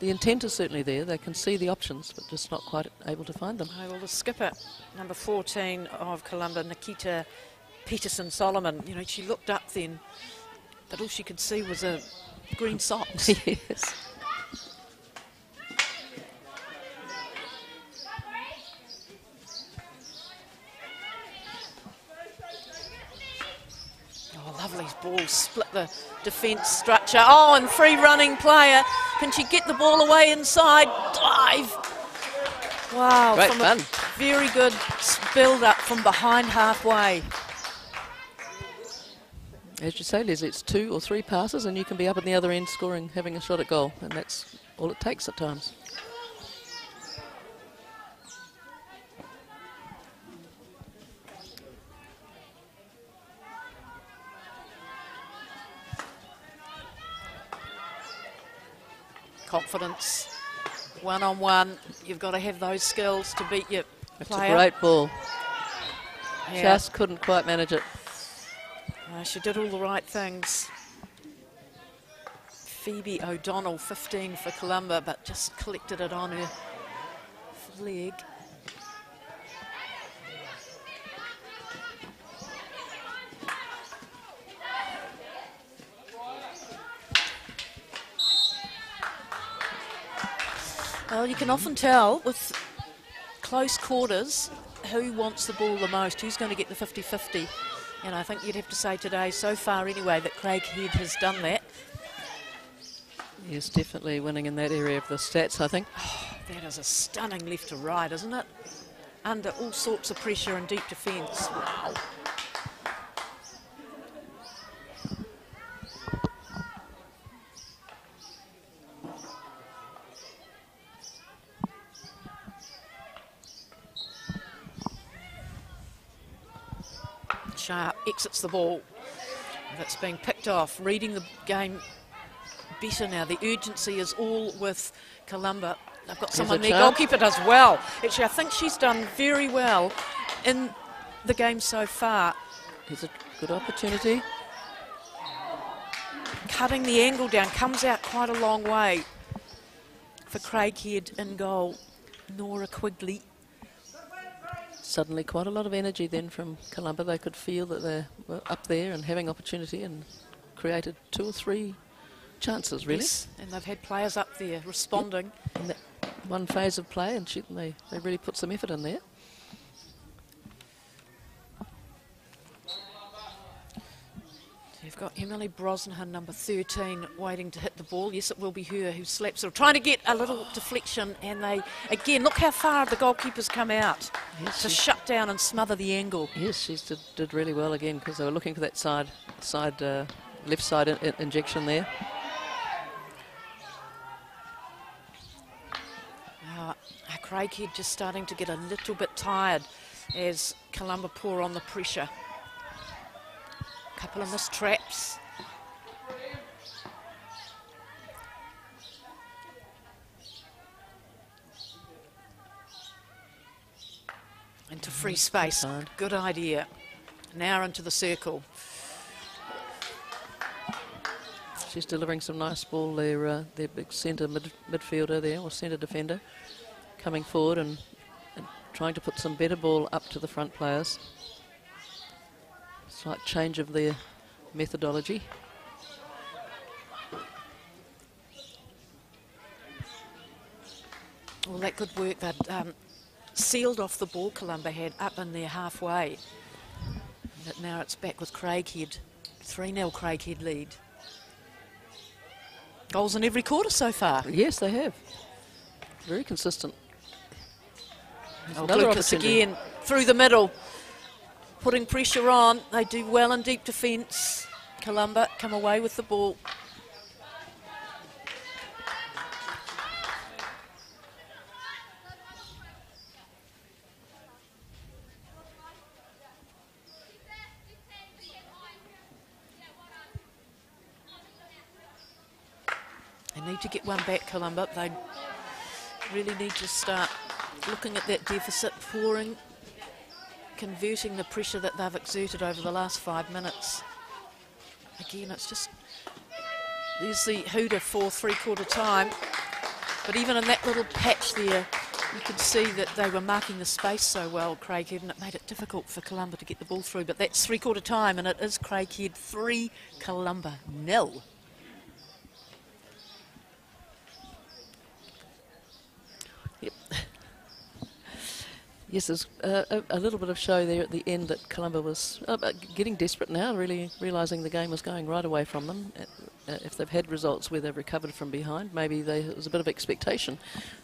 the intent is certainly there. They can see the options, but just not quite able to find them. Oh, well, the skipper, number 14 of Columba, Nikita Peterson Solomon, you know, she looked up then, but all she could see was a green socks. yes. Oh, lovely ball, split the defence structure. Oh, and free running player. Can she get the ball away inside? Dive. Wow, Great from fun. a very good build up from behind halfway. As you say, Leslie, it's two or three passes, and you can be up at the other end scoring, having a shot at goal, and that's all it takes at times. Confidence, one on one. You've got to have those skills to beat your It's player. a great ball. Yeah. Just couldn't quite manage it. Uh, she did all the right things. Phoebe O'Donnell, 15 for Columba, but just collected it on her leg. Well, you can often tell with close quarters who wants the ball the most, who's going to get the 50 50. And I think you'd have to say today, so far anyway, that Craighead has done that. He's definitely winning in that area of the stats, I think. That is a stunning left to right, isn't it? Under all sorts of pressure and deep defence. Wow. Sharp exits the ball. That's being picked off. Reading the game better now. The urgency is all with Columba. They've got someone there. Goalkeeper does well. Actually, I think she's done very well in the game so far. Here's a good opportunity. Cutting the angle down comes out quite a long way for Craighead in goal. Nora Quigley. Suddenly, quite a lot of energy then from Columba. They could feel that they were up there and having opportunity and created two or three chances, really. Yes, and they've had players up there responding. In that one phase of play, and she, they, they really put some effort in there. Got Emily Brosnahan, number 13, waiting to hit the ball. Yes, it will be her who slaps it. Trying to get a little deflection, and they, again, look how far the goalkeepers come out Yes, to shut down and smother the angle. Yes, she did, did really well again because they were looking for that side, side uh, left side in, in- injection there. Now, uh, Craighead just starting to get a little bit tired as Columba pour on the pressure. Couple of missed traps. Into free space. Good idea. Now into the circle. She's delivering some nice ball there. Uh, their big centre mid, midfielder there, or centre defender, coming forward and, and trying to put some better ball up to the front players. Slight change of their methodology. Well, that good work. They'd um, sealed off the ball Columba had up in there halfway. But now it's back with Craighead. 3 0 Craighead lead. Goals in every quarter so far. Yes, they have. Very consistent. Oh, Lucas again through the middle, putting pressure on. They do well in deep defence. Columba come away with the ball. They need to get one back, Columba. They really need to start looking at that deficit, pouring, converting the pressure that they've exerted over the last five minutes. Again, it's just there's the hooter for three quarter time. But even in that little patch there, you could see that they were marking the space so well, Craighead, and it made it difficult for Columba to get the ball through. But that's three quarter time, and it is Craighead 3, Columba nil. Yes, there's a, a, little bit of show there at the end that Columba was uh, uh getting desperate now, really realising the game was going right away from them. Uh, uh, if they've had results where they've recovered from behind, maybe they, there was a bit of expectation.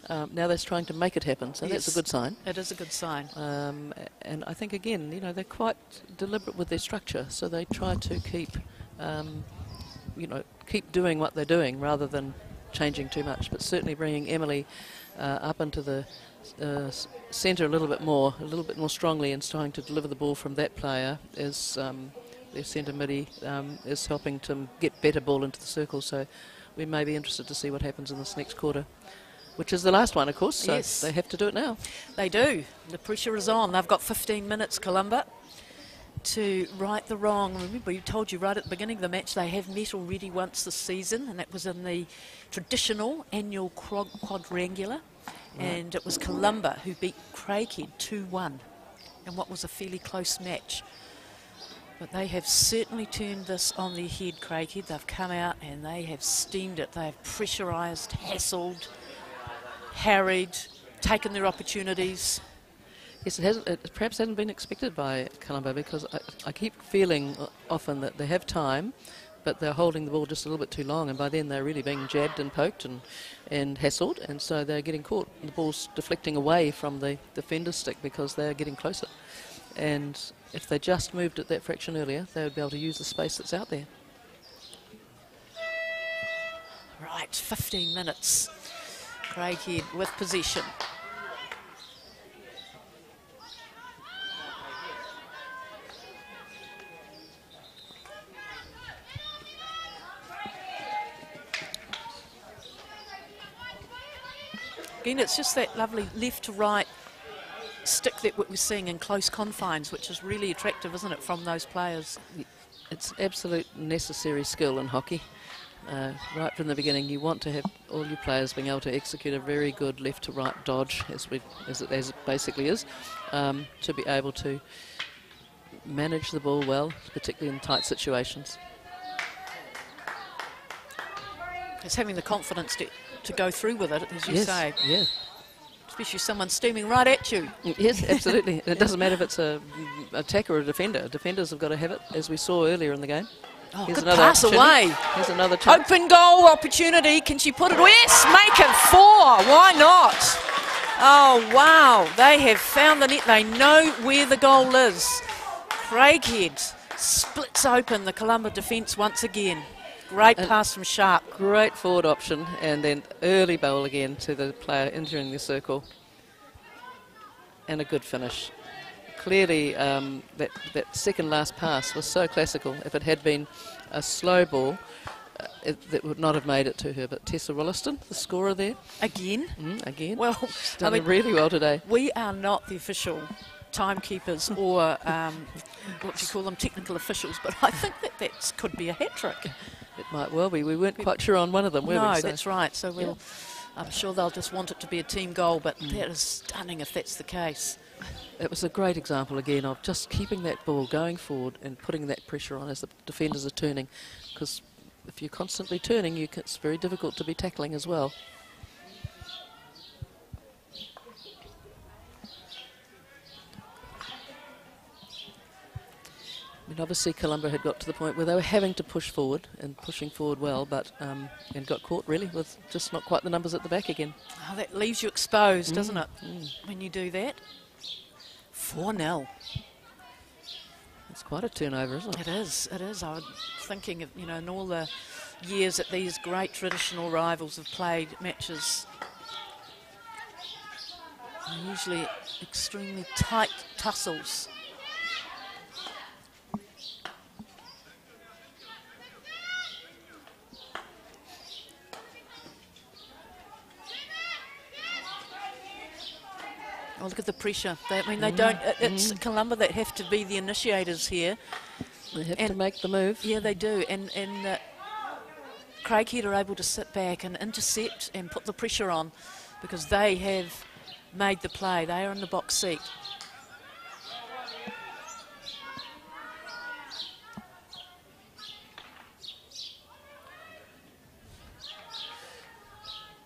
Um, now they're trying to make it happen, so yes, that's a good sign. It is a good sign. Um, and I think, again, you know, they're quite deliberate with their structure, so they try to keep, um, you know, keep doing what they're doing rather than changing too much. But certainly bringing Emily uh, up into the uh, centre a little bit more, a little bit more strongly, and trying to deliver the ball from that player is um, their centre midi um, is helping to get better ball into the circle. So we may be interested to see what happens in this next quarter. Which is the last one, of course, so yes. they have to do it now. They do. The pressure is on. They've got 15 minutes, Columba, to right the wrong. Remember, we told you right at the beginning of the match they have met already once this season, and that was in the traditional annual quadrangular and it was Columba who beat Craighead 2-1 in what was a fairly close match. But they have certainly turned this on their head, Craighead. They've come out and they have steamed it. They have pressurised, hassled, harried, taken their opportunities. Yes, it, hasn't, it perhaps hasn't been expected by Columba because I, I keep feeling often that they have time but they're holding the ball just a little bit too long, and by then they're really being jabbed and poked and, and hassled, and so they're getting caught. The ball's deflecting away from the defender's stick because they're getting closer. And if they just moved it that fraction earlier, they would be able to use the space that's out there. Right, 15 minutes. Craighead with possession. Again, it's just that lovely left to right stick that we're seeing in close confines, which is really attractive, isn't it, from those players? It's absolute necessary skill in hockey. Uh, right from the beginning, you want to have all your players being able to execute a very good left to right dodge, as, we, as, it, as it basically is, um, to be able to manage the ball well, particularly in tight situations. It's having the confidence to to go through with it, as you yes, say. Yeah. Especially someone steaming right at you. Yes, absolutely. it doesn't matter if it's a attacker or a defender. Defenders have got to have it, as we saw earlier in the game. Oh, Here's good pass away. Here's another. Open goal opportunity. Can she put it? Yes, make it four. Why not? Oh, wow. They have found the net. They know where the goal is. Craighead splits open the Columba defence once again. Great and pass from Sharp. Great forward option, and then early bowl again to the player entering the circle. And a good finish. Clearly, um, that, that second last pass was so classical. If it had been a slow ball, uh, it, that would not have made it to her. But Tessa Wollaston, the scorer there. Again? Mm, again. Well, She's done I mean, really well today. We are not the official timekeepers or um, what do you call them, technical officials, but I think that that could be a hat trick. It might well be. We weren't quite sure on one of them, were no, we? No, that's right. So we'll, yeah. I'm sure they'll just want it to be a team goal, but mm. that is stunning if that's the case. It was a great example again of just keeping that ball going forward and putting that pressure on as the defenders are turning, because if you're constantly turning, you can, it's very difficult to be tackling as well. I mean, obviously Columba had got to the point where they were having to push forward and pushing forward well, but um, and got caught really with just not quite the numbers at the back again. Oh, that leaves you exposed, mm. doesn't it? Mm. When you do that, four 0 It's quite a turnover, isn't it? It is. It is. I was thinking of you know in all the years that these great traditional rivals have played matches. Usually extremely tight tussles. Oh, look at the pressure. They, I mean, they mm. don't. It's mm. Columba that have to be the initiators here. They have and to make the move. Yeah, they do. And and uh, Craighead are able to sit back and intercept and put the pressure on because they have made the play. They are in the box seat.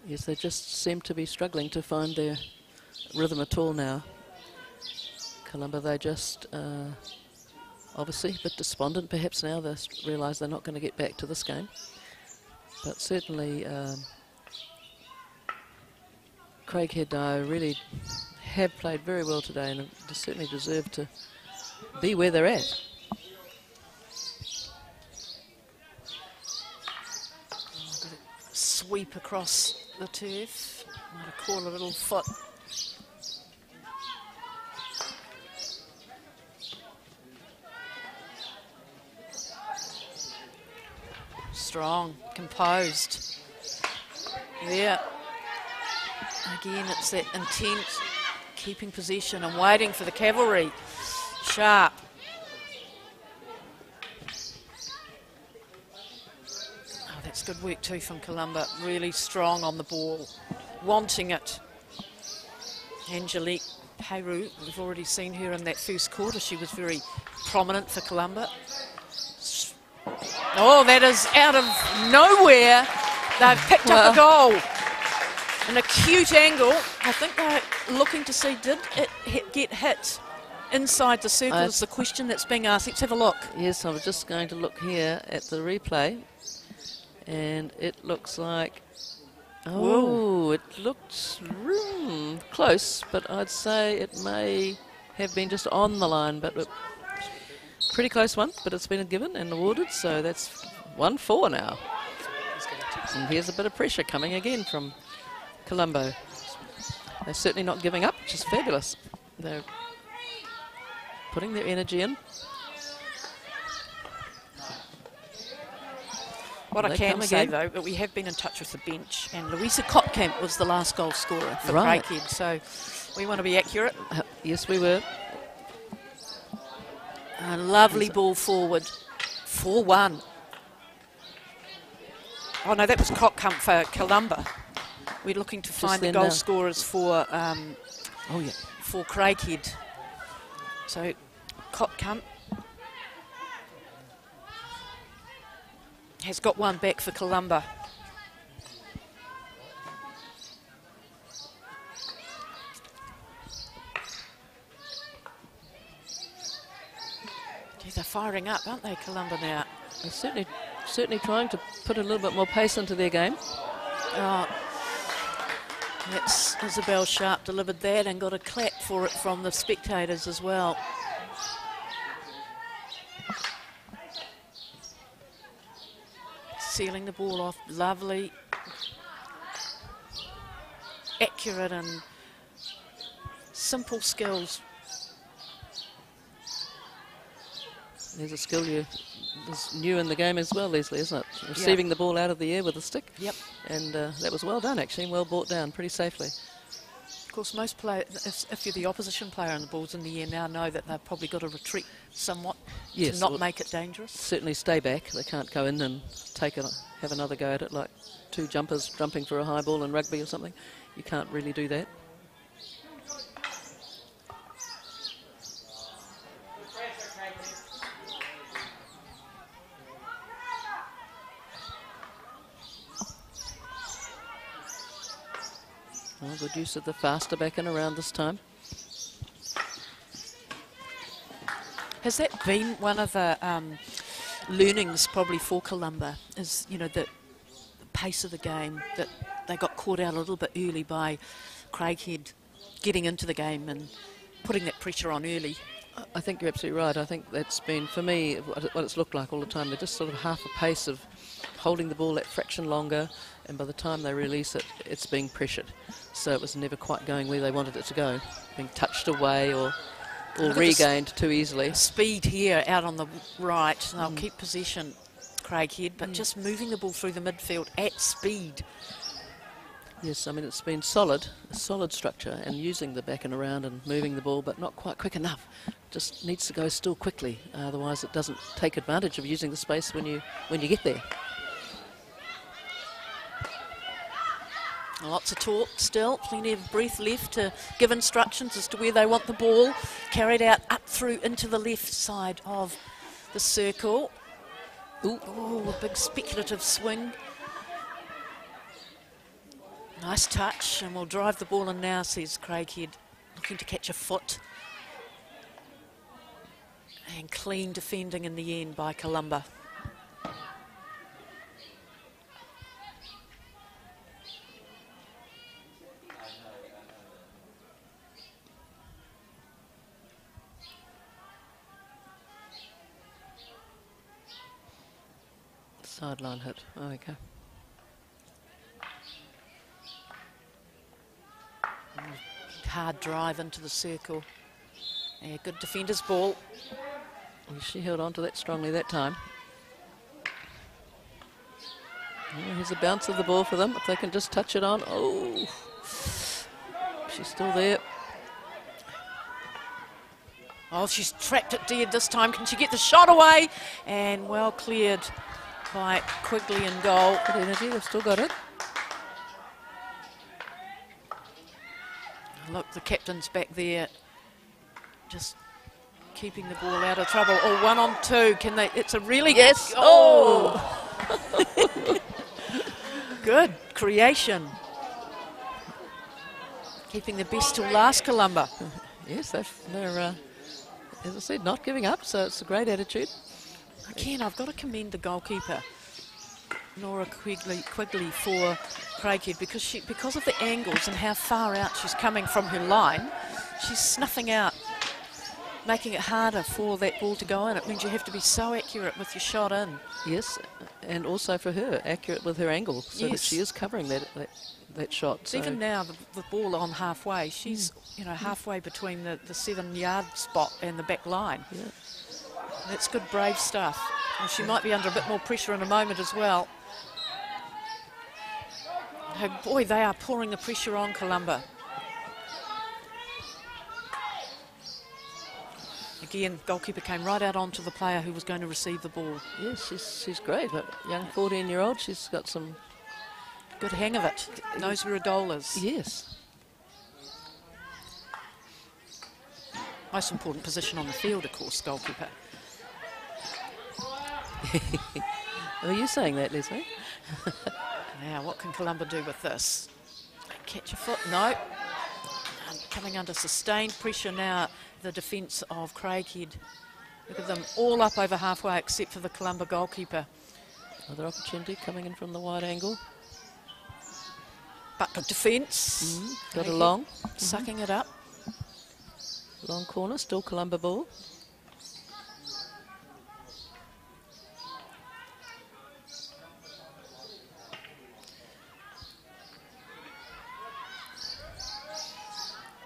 Yes, they just seem to be struggling to find their rhythm at all now. Columba, they just uh, obviously a bit despondent perhaps now. They realise they're not going to get back to this game. But certainly, um, uh, really have played very well today and certainly deserve to be where they're at. Sweep across the turf. Might have caught a little foot. Strong, composed. Yeah. Again, it's that intent, keeping possession and waiting for the cavalry. Sharp. Oh, That's good work too from Columba. Really strong on the ball, wanting it. Angelique Peyroux, we've already seen her in that first quarter. She was very prominent for Columba. Oh, that is out of nowhere. They've picked well. up a goal. An acute angle. I think they're looking to see did it hit, get hit inside the circle is the question that's being asked. Let's have a look. Yes, I was just going to look here at the replay and it looks like oh Whoa. it looks hmm, close but I'd say it may have been just on the line but pretty close one but it's been given and awarded so that's 1-4 now and here's a bit of pressure coming again from Columba they're certainly not giving up which is fabulous they're putting their energy in What I can say, though, that we have been in touch with the bench, and Louisa Kotkamp was the last goal scorer for right. Craighead, so we want to be accurate. Uh, yes, we were. A lovely ball forward, 4 1. Oh, no, that was Kotkamp for Columba. We're looking to find the goal now. scorers for um, oh, yeah. for Craighead. So, Kotkamp has got one back for Columba. They're firing up, aren't they, Columba now? They're certainly, certainly trying to put a little bit more pace into their game. Oh, that's Isabel Sharp delivered that and got a clap for it from the spectators as well. sealing the ball off. Lovely, accurate and simple skills. There's a skill you is new in the game as well, Leslie, isn't it? Receiving the ball out of the air with a stick. Yep. And uh, that was well done, actually, and well brought down pretty safely. Of course, most players, if, if, you're the opposition player and the ball's in the air now, know that they've probably got to retreat somewhat yes, to not make it dangerous. Certainly stay back. They can't go in and take it, have another go at it like two jumpers jumping for a high ball in rugby or something. You can't really do that. Well, good use of the faster back and around this time. Has that been one of the um, learnings probably for Columba? Is you know the, the pace of the game that they got caught out a little bit early by Craighead getting into the game and putting that pressure on early. I think you're absolutely right. I think that's been, for me, what it's looked like all the time. They're just sort of half a pace of holding the ball that fraction longer, and by the time they release it, it's being pressured. So it was never quite going where they wanted it to go, being touched away or, or regained too easily. Speed here out on the right. They'll mm. keep possession, Craig Craighead, but mm. just moving the ball through the midfield at speed. Yes, I mean it's been solid, a solid structure, and using the back and around and moving the ball, but not quite quick enough. Just needs to go still quickly, otherwise it doesn't take advantage of using the space when you when you get there. Lots of talk still, plenty of breath left to give instructions as to where they want the ball carried out up through into the left side of the circle. Ooh, ooh, a big speculative swing. Nice touch, and we'll drive the ball in now, says Craighead, looking to catch a foot. And clean defending in the end by Columba. Sideline hit. Oh, okay. Hard drive into the circle. Yeah, good defender's ball. She held on to that strongly that time. Oh, here's a bounce of the ball for them. If they can just touch it on. Oh, she's still there. Oh, she's trapped it dead this time. Can she get the shot away? And well cleared by Quigley in goal. Good energy, they've still got it. Look, the captain's back there, just keeping the ball out of trouble. Oh, one on two. Can they? It's a really yes. Oh, good creation. Keeping the best till last, Columba. Yes, they're, uh, as I said, not giving up. So it's a great attitude. Again, I've got to commend the goalkeeper, Nora Quigley, Quigley for Craighead because she because of the angles and how far out she's coming from her line, she's snuffing out, making it harder for that ball to go in. It means you have to be so accurate with your shot in. Yes, and also for her, accurate with her angle, so yes. that she is covering that that, that shot. So. Even now, the, the, ball on halfway, she's mm. you know halfway between the, the seven yard spot and the back line. Yeah. That's good, brave stuff. And she might be under a bit more pressure in a moment as well. Oh boy, they are pouring the pressure on Columba. Again, goalkeeper came right out onto the player who was going to receive the ball. Yes, she's, she's great. But young 14-year-old, she's got some... Good hang of it. Knows where a goal is. Yes. Most important position on the field, of course, goalkeeper. Are you saying that, Leslie? now, what can Columba do with this? Catch a foot? No. And coming under sustained pressure now, the defence of Craighead. Look at them all up over halfway except for the Columba goalkeeper. Another opportunity coming in from the wide angle. But good defence. Mm, got a long. Sucking mm -hmm. it up. Long corner, still Columba ball.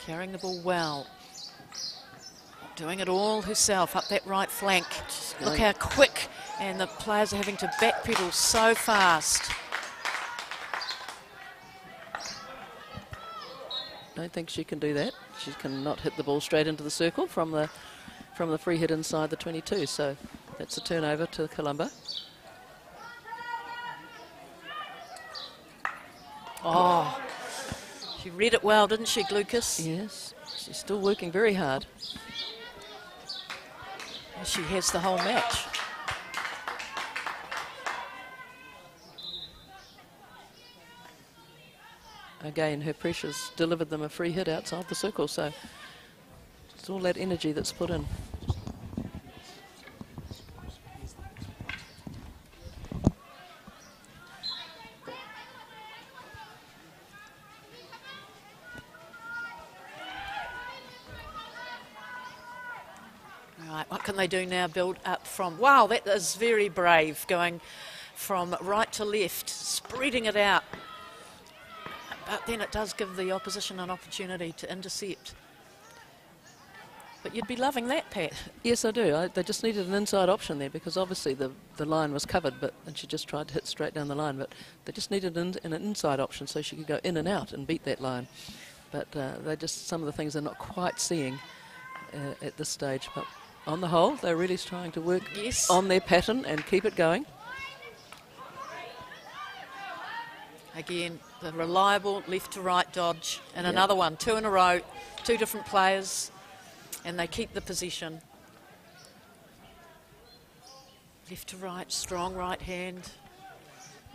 Carrying the ball well. Doing it all herself up that right flank. Look how quick, and the players are having to backpedal so fast. Don't think she can do that. She cannot hit the ball straight into the circle from the from the free hit inside the 22. So that's a turnover to Columba. Oh, she read it well, didn't she, Lucas? Yes, she's still working very hard. She has the whole match. Again, her pressures delivered them a free hit outside the circle, so it's all that energy that's put in. can they do now? Build up from, wow, that is very brave, going from right to left, spreading it out. But then it does give the opposition an opportunity to intercept. But you'd be loving that, Pat. Yes, I do. I, they just needed an inside option there because obviously the, the line was covered, but and she just tried to hit straight down the line. But they just needed an, an inside option so she could go in and out and beat that line. But uh, they just some of the things they're not quite seeing uh, at this stage. But on the whole, they're really trying to work yes. on their pattern and keep it going. Again, The reliable left to right dodge, and another one, two in a row, two different players, and they keep the position. Left to right, strong right hand,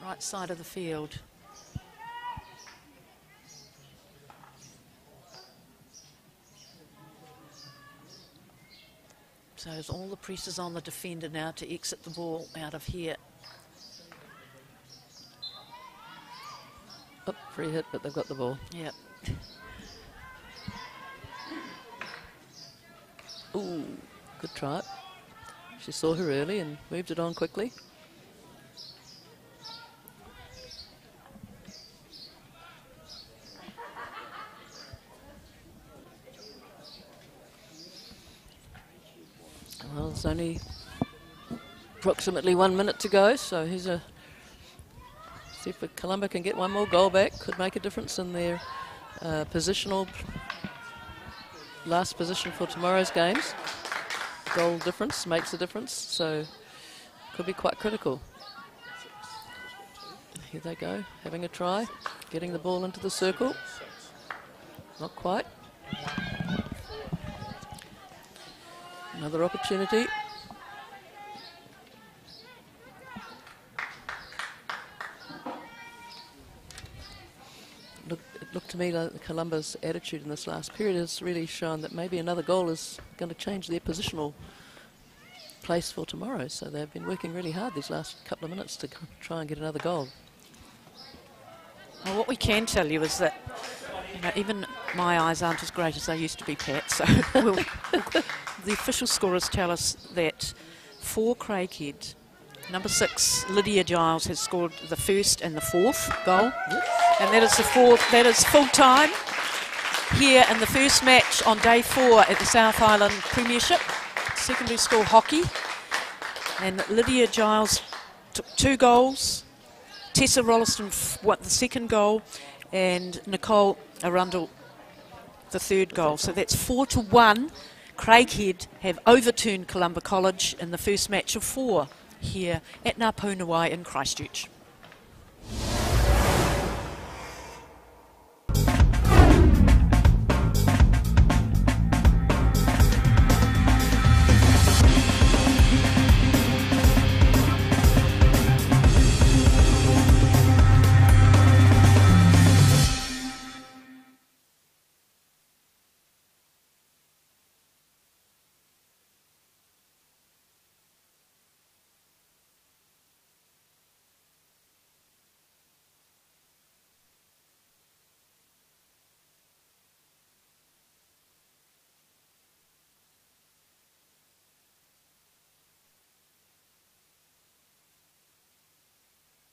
right side of the field. So as all the press is on the defender now to exit the ball out of here. Oh, free hit, but they've got the ball. Yep. Ooh, good try. She saw her early and moved it on quickly. Well, it's only approximately one minute to go, so here's a see if Columba can get one more goal back. Could make a difference in their uh, positional last position for tomorrow's games. Goal difference makes a difference, so could be quite critical. Here they go, having a try, getting the ball into the circle. Not quite. Another opportunity. Look, it looked to me like Columba's attitude in this last period has really shown that maybe another goal is going to change their positional place for tomorrow. So they've been working really hard these last couple of minutes to try and get another goal. Well, what we can tell you is that you know, even my eyes aren't as great as they used to be, Pat. So we'll, the official scorers tell us that for Craighead, number six, Lydia Giles, has scored the first and the fourth goal. And that is the fourth, that is full time here in the first match on day four at the South Island Premiership, secondary school hockey. And Lydia Giles took two goals. Tessa Rolliston f- what the second goal, and Nicole Arundel the third goal. So that's four to one. Craighead have overturned Columba College in the first match of four here at Ngā Puna Wai in Christchurch.